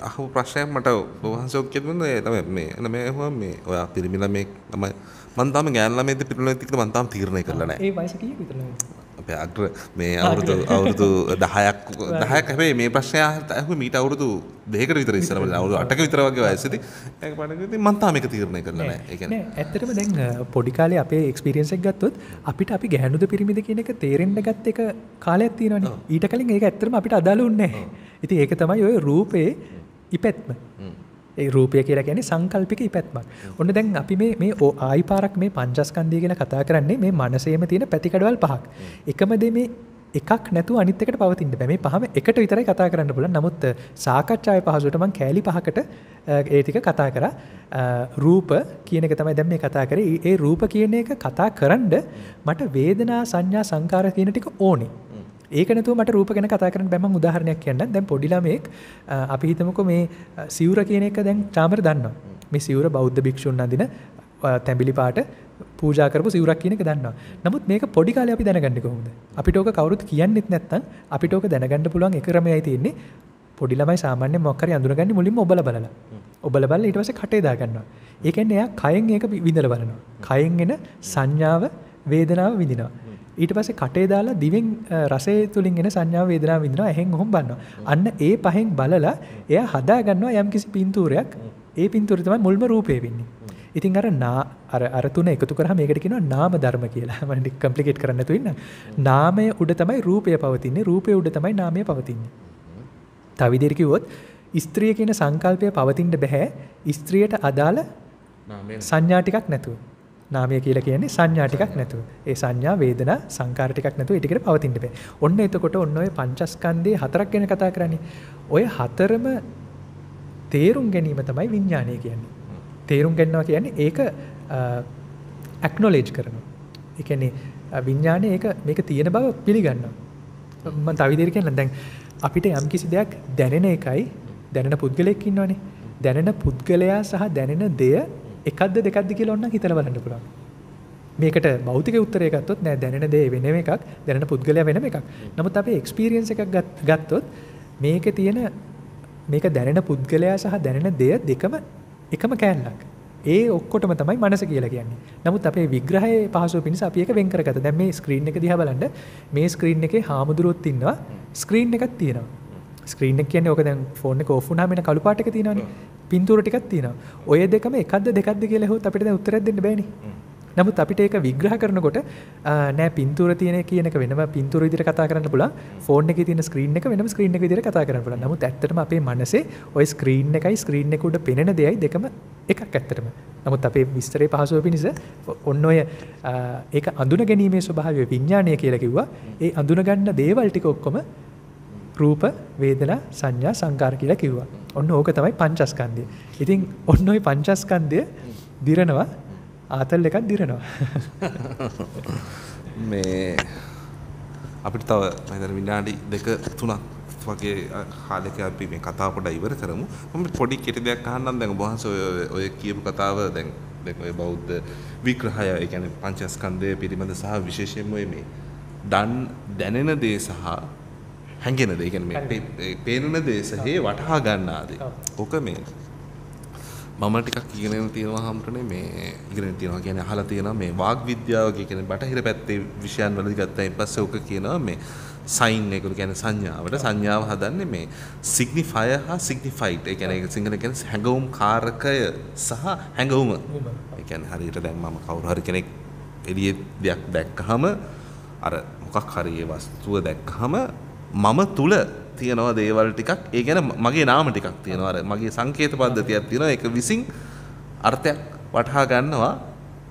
[SPEAKER 2] අහපු ප්‍රශ්නයක් මට ඔබවහන්සේ ඔක්කේ දුන්නා ඒ තමයි මේ ළමයා ඇහුවා මේ ඔයා පිරිමි ළමයෙක් තමයි මං තාම ගෑනු ළමයෙක්ද පිරිමි ළමයෙක්ද කියලා මං තාම තීරණය කරලා නැහැ
[SPEAKER 1] ඒ වයස කීයක් විතර ළමයි?
[SPEAKER 2] අපේ අග්‍ර මේ අවුරුදු අවුරුදු 10ක් 10ක් හැබැයි මේ ප්‍රශ්නය ඇහුවේ මීට අවුරුදු දෙකකට විතර ඉස්සරහ අවුරුදු 8ක විතර වගේ වයසේදී ඒක පණ ඉතින් මං තාම ඒක තීරණය කරලා නැහැ ඒ කියන්නේ
[SPEAKER 1] නෑ ඇත්තටම දැන් පොඩි කාලේ අපේ එක්ස්පීරියන්ස් එක ගත්තොත් අපිට අපි ගැහැණුද පිරිමිද කියන එක තේරෙන්න ගත්ත එක කාලයක් තියෙනවනේ. ඊට කලින් ඒක ඇත්තටම අපිට අදාළ නැහැ. ඉතින් ඒක තමයි ඔය රූපේ ඉපැත්ම. ඒ රූපය කියලා කියන්නේ සංකල්පික ඉපැත්මක්. ඔන්න දැන් අපි මේ මේ ඕ- ආයි පාරක් මේ පංචස්කන්ධය ගැන කතා කරන්නේ මේ මනසේම තියෙන පැතිකඩවල් පහක්. එකම දේ මේ එකක් නැතුව අනිත් එකට පවතින්න බෑ. මේ පහම එකට විතරයි කතා කරන්න පුළුවන්. නමුත් අ, සාකච්ඡාවේ පහසුවට මම කෑලි පහකට අ, ඒ ටික කතා කරා. අ, රූප කියන එක තමයි දැන් මේ කතා කරේ. ඒ- ඒ රූප කියන එක කතා කරන්න මට වේදනා සංඥා සංකාර කියන ටික ඕනේ. ඒක නැතුව මට රූප ගැන කතා කරන්න බෑ මම උදාහරණයක් කියන්නම්. දැන් පොඩි ළමයෙක් අ, අපි හිතමුකෝ මේ අ, සිවුර කියන එක දැන් චාමර දන්නවා. මේ සිවුර බෞද්ධ භික්ෂුන් අඳින අ, තැඹිලි පාට පූජා කරපු සිවුරක් කියන එක දන්නවා. නමුත් මේක පොඩි කාලේ අපි දැනගන්නේ කොහොමද? අපිට ඕක කවුරුත් කියන්නෙත් නැත්නම් අපිට ඕක දැනගන්න පුළුවන් එක ක්‍රමයයි තියෙන්නේ. පොඩි ළමයි සාමාන්‍යයෙන් මොකක් හරි අඳුනගන්නේ මුලින්ම ඔබලා බලලා. ඔබලා බලලා ඊට පස්සේ කටේ දා ගන්නවා. ඒ කියන්නේ එයා කයෙන් ඒක වි- විඳලා බලනවා. කයෙන් එන සංඥාව වේදනාව විඳිනවා. ඊට පස්සේ කටේ දාලා දිවෙන් රසය තුලින් එන සංඥාව වේදනාව විඳිනවා. එහෙන් ඔහොම බලනවා. අන්න ඒ පහෙන් බලලා එයා හදා ගන්නවා යම්කිසි පින්තූරයක්. ඒ පින්තූරය තමයි මුල්ම රූපේ වෙන්නේ. ඉතින් අර නා අර අර තුන එකතු කරාම මේකට කියනවා නාම ධර්ම කියලා. මම ටික කම්ප්ලිකේට් කරන්න නැතුව ඉන්නම්. නාමය උඩ තමයි රූපය පවතින්නේ. රූපය උඩ තමයි නාමය පවතින්නේ. තව විදිහට කිව්වොත් ස්ත්‍රිය කියන සංකල්පය පවතින්න බෑ. ස්ත්‍රියට අදාළ සංඥා ටිකක් නැතුව. නාමය කියලා කියන්නේ සංඥා ටිකක් නැතුව. ඒ සංඥා වේදනා සංකාර ටිකක් නැතුව ඒ ටිකට පවතින්න බෑ. ඔන්න එතකොට ඔන්න ඔය පංචස්කන්ධයේ හතරක් ගැන කතා කරන්නේ. ඔය හතරම තේරුම් ගැනීම තමයි විඥානය කියන්නේ. තේරුම් ගන්නවා කියන්නේ ඒක ඇක්නොලේජ් කරනවා. ඒ කියන්නේ විඥානය ඒක මේක තියෙන බව පිළිගන්නවා. ම තවිදිරි කියන්න දැන් අපිට යම් කිසි දෙයක් දැනෙන එකයි දැනෙන පුද්ගලෙක් ඉන්නවනේ දැනෙන පුද්ගලයා සහ දැනෙන දෙය එකක්ද දෙකක්ද කියලා ඔන්න හිතලා බලන්න පුළුවන්. මේකට භෞතික උත්තරය ගත්තොත් නෑ දැනෙන දේ වෙනම එකක් දැනෙන පුද්ගලයා වෙනම එකක්. නමුත් අපේ එක්ස්පීරියන්ස් එකක් ගත්- ගත්තොත් මේකේ තියෙන මේක දැනෙන පුද්ගලයා සහ දැනෙන දෙය දෙකම එකම කෑල්ලක්. ඒ ඔක්කොටම තමයි මනස කියලා කියන්නේ. නමුත් අපේ විග්‍රහයේ පහසුව පිණිස අපි ඒක වෙන් කරගත්තා. දැන් මේ ස්ක්‍රීන් එක දිහා බලන්න මේ ස්ක්‍රීන් එකේ හාමුදුරුවොත් ඉන්නවා ස්ක්‍රීන් එකක් තියෙනවා. ස්ක්‍රීන් එක කියන්නේ ඕක දැන් ෆෝන් එක ඕෆ් වුණාම එන කළු පාට එක තියෙනවනේ. පින්තූර ටිකක් තියෙනවා. ඔය දෙකම එකක්ද දෙකක්ද කියලා හෙව්වොත් අපිට දැන් උත්තරයක් දෙන්න බෑනේ. නමුත් අපිට ඒක විග්‍රහ කරනකොට නෑ පින්තූර තියෙන කියන එක වෙනම පින්තූර විදිහට කතා කරන්න පුළුවන්. ෆෝන් එකේ තියෙන ස්ක්‍රීන් එක වෙනම ස්ක්‍රීන් එක විදිහට කතා කරන්න පුළුවන්. නමුත් ඇත්තටම අපේ මනසේ ওই ස්ක්‍රීන් එකයි ස්ක්‍රීන් එක උඩ පෙනෙන දෙයයි දෙකම එකක් ඇත්තටම. නමුත් අපේ විස්තරේ පහසුව පිණිස ඔන්න ඔය ඒක අඳුන ගැනීමේ ස්වභාවය විඥානය කියලා කිව්වා. ඒ අඳුන ගන්න දේවල් ටික ඔක්කොම රූප වේදනා සංඥා සංකාර කියලා කිව්වා. ඔන්න ඕක තමයි පංචස්කන්ධය. ඉතින් ඔන්න ওই පංචස්කන්ධය දිරනවා ආතල් එකක් දිරනවා.
[SPEAKER 2] මේ අපිට තව මහිතන විනාඩි දෙක තුනක් වගේ කාලෙක අපි මේ කතාව පොඩ්ඩක් ඉවර කරමු. මම පොඩි කෙටි දෙයක් අහන්නම් දැන් ඔබ වහන්සේ ඔය ඔය කියපු කතාව දැන් දැන් ඔය බෞද්ධ විග්‍රහය ඒ කියන්නේ පංචස්කන්ධය පිළිබඳ සහ විශේෂයෙන්ම ඔය මේ දන් දැනෙන දේ සහ හැඟෙන දේ. කියන්නේ පේනන දේ සහ වටහා ගන්න ආදී. ඕක මේ මම ටිකක් ඉගෙනගෙන තියෙනවා හැමෝටනේ මේ ඉගෙනගෙන තියෙනවා කියන්නේ අහලා තියෙනවා මේ වාග් විද්‍යාව කියන්නේ බටහිර පැත්තේ විෂයන් වලදී ගත්තායින් පස්සේ ඔක කියනවා මේ සයින් ඒගොල්ලෝ කියන්නේ සංඥාවට. සංඥාව හදන්නේ මේ සිග්නිෆයර් හා සිග්නිෆයිඩ් ඒ කියන්නේ ඒක සිංහල කියන්නේ හැඟවුම් කාරකය සහ හැඟවුම. කියන්නේ හරියට දැන් මම කවුරු හරි කෙනෙක් එළියේ දෙයක් දැක්කහම අර මොකක් හරි ඒ වස්තුව දැක්කහම මම තුල තියෙනවා දේවල් ටිකක්. ඒ ගැන මගේ නාම ටිකක් තියෙනවා. අර මගේ සංකේත පද්ධතියක් තියෙනවා. ඒක විසින් අර්ථයක් වටහා ගන්නවා.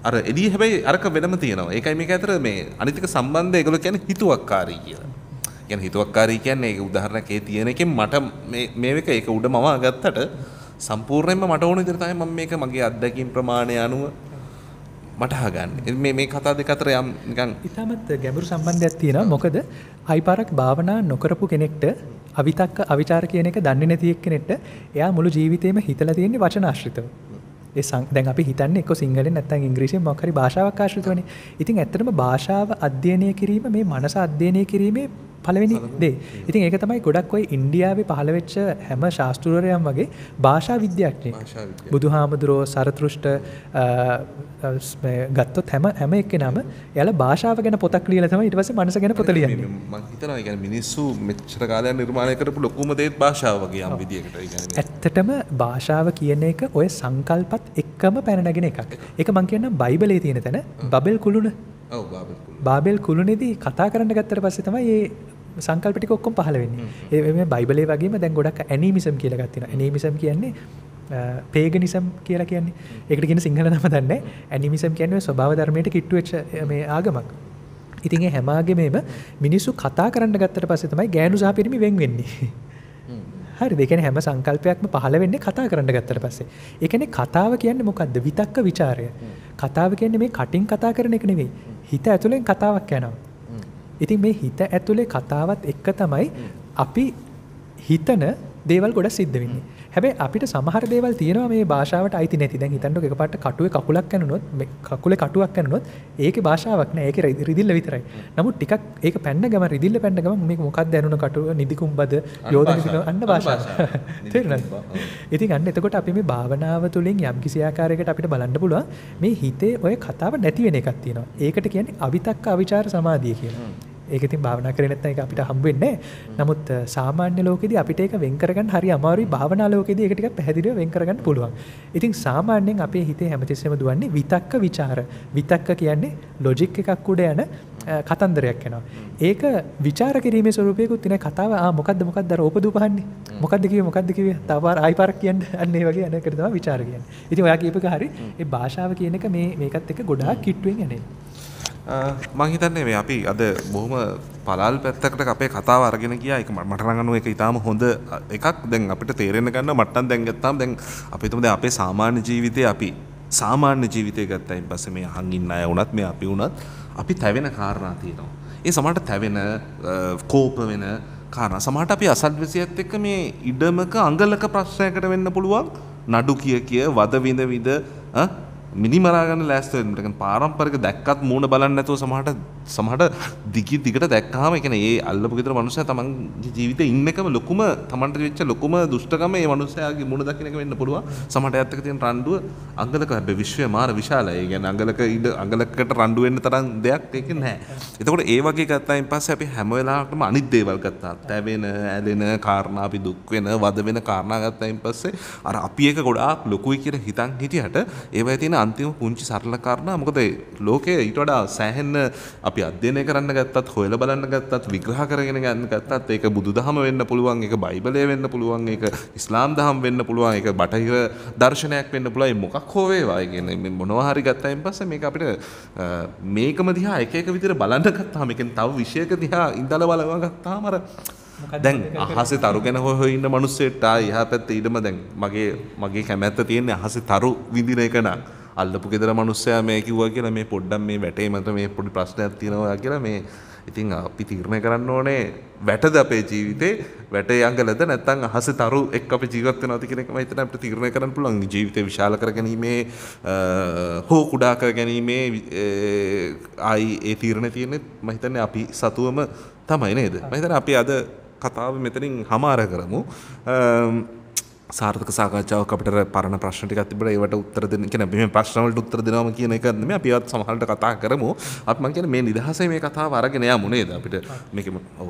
[SPEAKER 2] අර එළිය හැබැයි අරක වෙනම තියෙනවා. ඒකයි මේක අතර මේ අනිතික සම්බන්ධය ඒගොල්ලෝ කියන්නේ හිතුවක්කාරී කියලා. කියන්නේ හිතුවක්කාරී කියන්නේ ඒක උදාහරණයක් ඒ තියෙන එකෙන් මට මේ මේ එක ඒක උඩ මම ගත්තට සම්පූර්ණයෙන්ම මට ඕන විදිහට තමයි මම මේක මගේ අත්දැකීම් ප්‍රමාණය අනුව මට හගන්නේ. මේ මේ කතා දෙක අතර යම් නිකන්
[SPEAKER 1] ඉතාමත් ගැඹුරු සම්බන්ධයක් තියෙනවා මොකද අයිපාරක් භාවනා නොකරපු කෙනෙක්ට අවිතක්ක අවිචාර කියන එක දන්නේ නැති එක්කෙනෙක්ට එයා මුළු ජීවිතේම හිතලා තියෙන්නේ වචන ආශ්‍රිතව. ඒ සං දැන් අපි හිතන්නේ එක්ක සිංහලෙන් නැත්නම් ඉංග්‍රීසියෙන් මොකක් හරි භාෂාවක් ආශ්‍රිතවනේ. ඉතින් ඇත්තටම භාෂාව අධ්‍යයනය කිරීම මේ මනස අධ්‍යයනය කිරීමේ පළවෙනි දේ. ඉතින් ඒක තමයි ගොඩක් ඔය ඉන්දියාවේ පහළ වෙච්ච හැම ශාස්ත්‍රවරයන් වගේ භාෂා විද්‍යාඥයෙක්.
[SPEAKER 2] භාෂා විද්‍යාඥයෙක්.
[SPEAKER 1] බුදුහාමුදුරෝ සරතෘෂ්ට ගත්තොත් හැම හැම එක්කෙනාම එයාලා භාෂාව ගැන පොතක් ලියලා තමයි ඊට පස්සේ මනස ගැන පොත ලියන්නේ.
[SPEAKER 2] මම හිතනවා ඒ කියන්නේ මිනිස්සු මෙච්චර කාලයක් නිර්මාණය කරපු ලොකුම දේත් භාෂාව වගේ යම් කියන්නේ මේ-
[SPEAKER 1] ඇත්තටම භාෂාව කියන එක ඔය සංකල්පත් එක්කම පැන නැගෙන එකක්. ඒක මං කියන්නම් බයිබලයේ තියෙන තැන බබෙල් කුළුණ
[SPEAKER 2] බාබල්
[SPEAKER 1] කුළුණේදී කතා කරන්න ගත්තට පස්සේ තමයි මේ සංකල්ප ටික ඔක්කොම පහළ වෙන්නේ. ඒ මේ බයිබලයේ වගේම දැන් ගොඩක් ඇනිමිසම් කියලා එකක් තියෙනවා. ඇනිමිසම් කියන්නේ පේගනිසම් කියලා කියන්නේ. ඒකට කියන සිංහල නම දන්නේ. ඇනිමිසම් කියන්නේ ස්වභාව ධර්මයට කිට්ටු වෙච්ච අ, මේ ආගමක්. ඉතින් ඒ හැම ආගමේම මිනිස්සු කතා කරන්න ගත්තට පස්සේ තමයි ගෑනු සහ පිරිමි වෙන් වෙන්නේ. හරි දෙකන හැම සංකල්පයක්ම පහළ වෙන්නේ කතා කරන්න ගත්තට පස්සේ. ඒ කියන්නේ කතාව කියන්නේ මොකද්ද? විතක්ක ਵਿਚාරය. කතාව කියන්නේ මේ කටින් කතා කරන එක නෙවෙයි. හිත ඇතුලෙන් කතාවක් යනවා. ඉතින් මේ හිත ඇතුලේ කතාවත් එක්ක තමයි අපි හිතන දේවල් ගොඩක් සිද්ධ වෙන්නේ. හැබැයි අපිට සමහර දේවල් තියෙනවා මේ භාෂාවට අයිති නැති. දැන් හිතන්නකො එකපාරට කටුවේ කකුලක් කනනොත් මේ කකුලේ කටුවක් කනනොත් ඒකේ භාෂාවක් නෑ. ඒකේ රිදි- රිදිල්ල විතරයි. නමුත් ටිකක් ඒක පැන්න ගමන් රිදිල්ල පැන්න ගමන් මේක මොකක්ද ඇනුන කටුව නිදිකුම්බද යෝධ අන්න භාෂාව. තේරුණාද? ඉතින් අන්න එතකොට අපි මේ භාවනාව තුළින් යම් කිසි ආකාරයකට අපිට බලන්න පුළුවන් මේ හිතේ ඔය කතාව නැති වෙන එකක් තියෙනවා. ඒකට කියන්නේ අවිතක්ක අවිචාර සමාධිය කියලා. ඒක තින් භාවනා කරනත් එක අපිට හම්බවෙන්න නමුත් සාමාන්‍ය ලෝකෙද අපිට එක වෙන්කරගන්න හරි අමාරු භාවනාලෝකෙද එකටික පැදිරිව වෙන්කරගන්න පුළුවන්. ඉතින් සාමාන්‍යෙන් අපේ හිතේ හැමතිස්සම දුවන්නේ විතක්ක විචාර විතක්ක කියන්නේ ලොජික් එකක් උඩ යන කතන්දරයක් යනවා. ඒක විචාර කිරීම ස්වරූපයකුත් තින කතාව මොකක්ද මොකක් දර ඕපදූපහන්නේ මොකක්දකිව මොකක්දකිව තවර අයිපරක් කියන්න. අන්නේ වගේ යන කරතම විචාර කියන්න. ඉති ඔයා කියපක හරි. ඒ භාෂාව කියන එක මේ මේකත් එක ගොඩා කිට්ටුවෙන් යනේ.
[SPEAKER 2] මං හිතන්නේ මේ අපි අද බොහොම පලාල් පැත්තකට අපේ කතාව අරගෙන ගියා. ඒක මට මට නම් අනුව ඒක ඊටාම හොඳ එකක්. දැන් අපිට තේරෙන්න ගන්න මට්ටම් දැන් ගත්තාම දැන් අපි හිතමු දැන් අපේ සාමාන්‍ය ජීවිතේ අපි සාමාන්‍ය ජීවිතය ගත්තයින් පස්සේ මේ අහන් ඉන්න අය වුණත් මේ අපි වුණත් අපි තැවෙන කාරණා තියෙනවා. ඒ සමට තැවෙන කෝප වෙන කාරණ. සමට අපි අසල්විසියත් එක්ක මේ ඉඩමක අංගලක ප්‍රශ්නයකට වෙන්න පුළුවන්. නඩු කිය කිය වද විඳ විද මිනිමරාගන්න ලෑස්තවෙන්ටක පාරම්පරික දැක්කත් මූුණ බලන්න ඇතුව සමහට සමහට දිගි දිගට දැක්කාම එකන ඒ අල්ලපු ගෙතර මනුසය තමන්ගේ ජීවිත ඉන්නකම ලොකුම තමන්ට වෙච්ච ලොකුම දුෂ්ටකම ඒ මනුසයාගේ මුණ දකිනක වෙන්න පුළුව සමට ඇත්තක තියන් රණ්ඩුව අංගලක හැබ විශ්වය මාර විශාලය. ගැන අංගලක ඉඩ අංගලකට රණ්ඩුවෙන්න්න තරන් දෙයක් එක නෑ එතකොට ඒ වගේ ගත්තයින් පස්ස අපි හැමවෙලාටම අනිත් දේවල් ගත්තා. තැවෙන ඇලෙන කාරණාපි දුක් වෙන වද වෙන කාරණා ගත්තයින් පස්සේ අර අපි එක ගොඩාක් ලොකුයි කියර හිතන් හිටියට ඒවයි තියෙන අන්තිම පුංචි සරල කාරණා. මොකද ලෝකය ඊට වඩා සෑහෙන්න අපි අපි අධ්‍යයනය කරන්න ගත්තත් හොයල බලන්න ගත්තත් විග්‍රහ කරගෙන ගන්න ගත්තත් ඒක බුදු දහම වෙන්න පුළුවන් එක බයිබලය වෙන්න පුළුවන් එක ඉස්ලාම් දහම් වෙන්න පුළුවන් එක බටහිර දර්ශනයක් වෙන්න පුළුවන්. මොකක් හෝවේවා කියන මොනවාහරි ගත්තයින් පස්සේ මේක අපිට මේකම දිහා එක එක විදිහට බලන්න ගත්තාම එකෙන් තව විෂයක දිහා ඉඳලා බලව ගත්තාම අර දැන් අහසේ තරු ගැන හොය ඉන්න මිනිස්සෙට ආ පැත්තේ ඊටම දැන් මගේ මගේ කැමැත්ත තියෙන්නේ අහසේ තරු විඳින එක නම් අල්ලපු ගෙදර මනුස්සයා මේ කිව්වා කියලා මේ පොඩ්ඩක් මේ වැටේ මත මේ පොඩි ප්‍රශ්නයක් තියෙනවා කියලා මේ ඉතින් අපි තීරණය කරන්න ඕනේ වැටද අපේ ජීවිතේ වැට යංගලද නැත්නම් අහස තරු එක් අපි ජීවත් වෙනවද කියන එක මම හිතන අපිට තීරණය කරන්න පුළුවන්. ජීවිතේ විශාල කර ගැනීමේ හෝ කුඩා කර ගැනීමේ ආයි ඒ තීරණය තියෙන්නේ මම හිතන්නේ අපි සතුවම තමයි නේද? මම හිතන්නේ අපි අද කතාව මෙතනින් හමාර කරමු. සාර්ථක සාකච්ඡාවක් අපිට පරණ ප්‍රශ්න ටිකක් තිබුණා. ඒවට උත්තර දෙන්න කියන මේ ප්‍රශ්න වලට උත්තර දෙනවම කියන එක නෙමෙයි. අපි ඒවත් සමහරවිට කතා කරමු. අපි මම කියන්නේ මේ නිදහසේ මේ කතාව අරගෙන යමු නේද? අපිට මේකම ඔව්.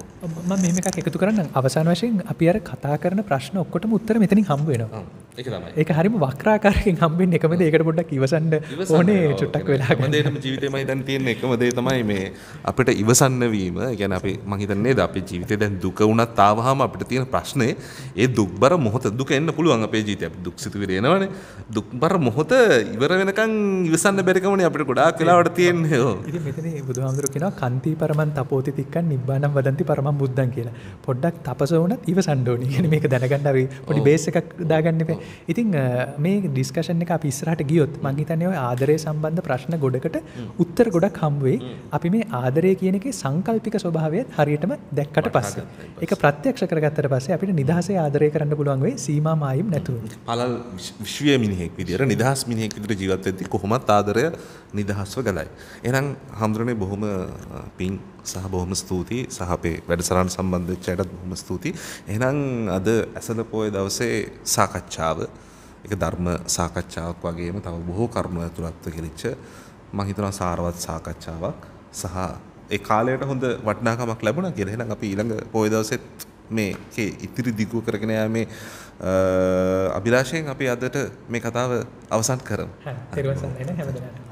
[SPEAKER 1] මම එකක් එකතු කරන්න අවසාන වශයෙන් අපි අර කතා කරන ප්‍රශ්න ඔක්කොටම උත්තර මෙතනින් හම්බ වෙනවා
[SPEAKER 2] ඒක
[SPEAKER 1] හරිම වක්‍රාකාරයෙන් හම්බෙන්නේ එකම දේ. ඒකට පොඩ්ඩක් ඉවසන්න ඕනේ චුට්ටක් වෙලා
[SPEAKER 2] ගන්න දෙයටම ජීවිතේ මම හිතන්නේ තියෙන එකම දේ තමයි මේ අපිට ඉවසන්න වීම. කියන්නේ අපි මම හිතන්නේ නේද? අපේ ජීවිතේ දැන් දුක වුණත් ආවහම අපිට තියෙන ප්‍රශ්නේ ඒ දුක්බර මොහොත දුක එන්න පුළුවන් අපේ ජීවිතේ. අපි දුක් සිතුවිලි එනවනේ. දුක්බර මොහොත ඉවර වෙනකන් ඉවසන්න බැරිකමනේ අපිට ගොඩාක් වෙලාවට තියෙන්නේ.
[SPEAKER 1] ඉතින් මෙතන බුදුහාමුදුරුවෝ කියනවා කන්ති පරමන් තපෝති තික්කන් නිබ්බානම් වදන්ති පරමන් බුද්ධං කියලා. පොඩ්ඩක් තපස වුණත් ඉවසන්න ඕනේ. කියන්නේ මේක දැනගන්න අපි පොඩි බේස් එකක් දාගන්න එපා ඉතින් මේ ඩිස්කෂන් එක අපි ඉස්සරහට ගියොත් මං හිතන්නේ ඔය ආදරය සම්බන්ධ ප්‍රශ්න ගොඩකට උත්තර ගොඩක් හම්බ වෙයි. අපි මේ ආදරය කියන එකේ සංකල්පික ස්වභාවය හරියටම දැක්කට පස්සේ. ඒක ප්‍රත්‍යක්ෂ කරගත්තට පස්සේ අපිට නිදහසේ ආදරය කරන්න පුළුවන් වෙයි සීමා මායිම් නැතුව.
[SPEAKER 2] පළල් විශ්වීය මිනිහෙක් විදියට නිදහස් මිනිහෙක් විදියට ජීවත් වෙද්දී කොහොමත් ආදරය නිදහස්ව ගලයි. එහෙනම් හම්දුරනේ බොහොම පිං සහ බොහොම ස්තුතියි සහ අපේ වැඩසටහන සම්බන්ධ වෙච්ච අයටත් බොහොම ස්තුතියි. එහෙනම් අද ඇසළ පොය දවසේ සාකච්ඡාව එක ධර්ම සාකච්ඡාවක් වගේම තව බොහෝ කරුණු ඇතුළත්ව කෙරිච්ච මම හිතනවා සාරවත් සාකච්ඡාවක් සහ ඒ කාලයට හොඳ වටිනාකමක් ලැබුණා කියලා. එහෙනම් අපි ඊළඟ පොය දවසෙත් මේකේ ඉතිරි දිගු කරගෙන යාමේ අභිලාෂයෙන් අපි අදට මේ කතාව අවසන් කරමු.
[SPEAKER 1] හරි. ඊට පස්සේ හැමදෙනාට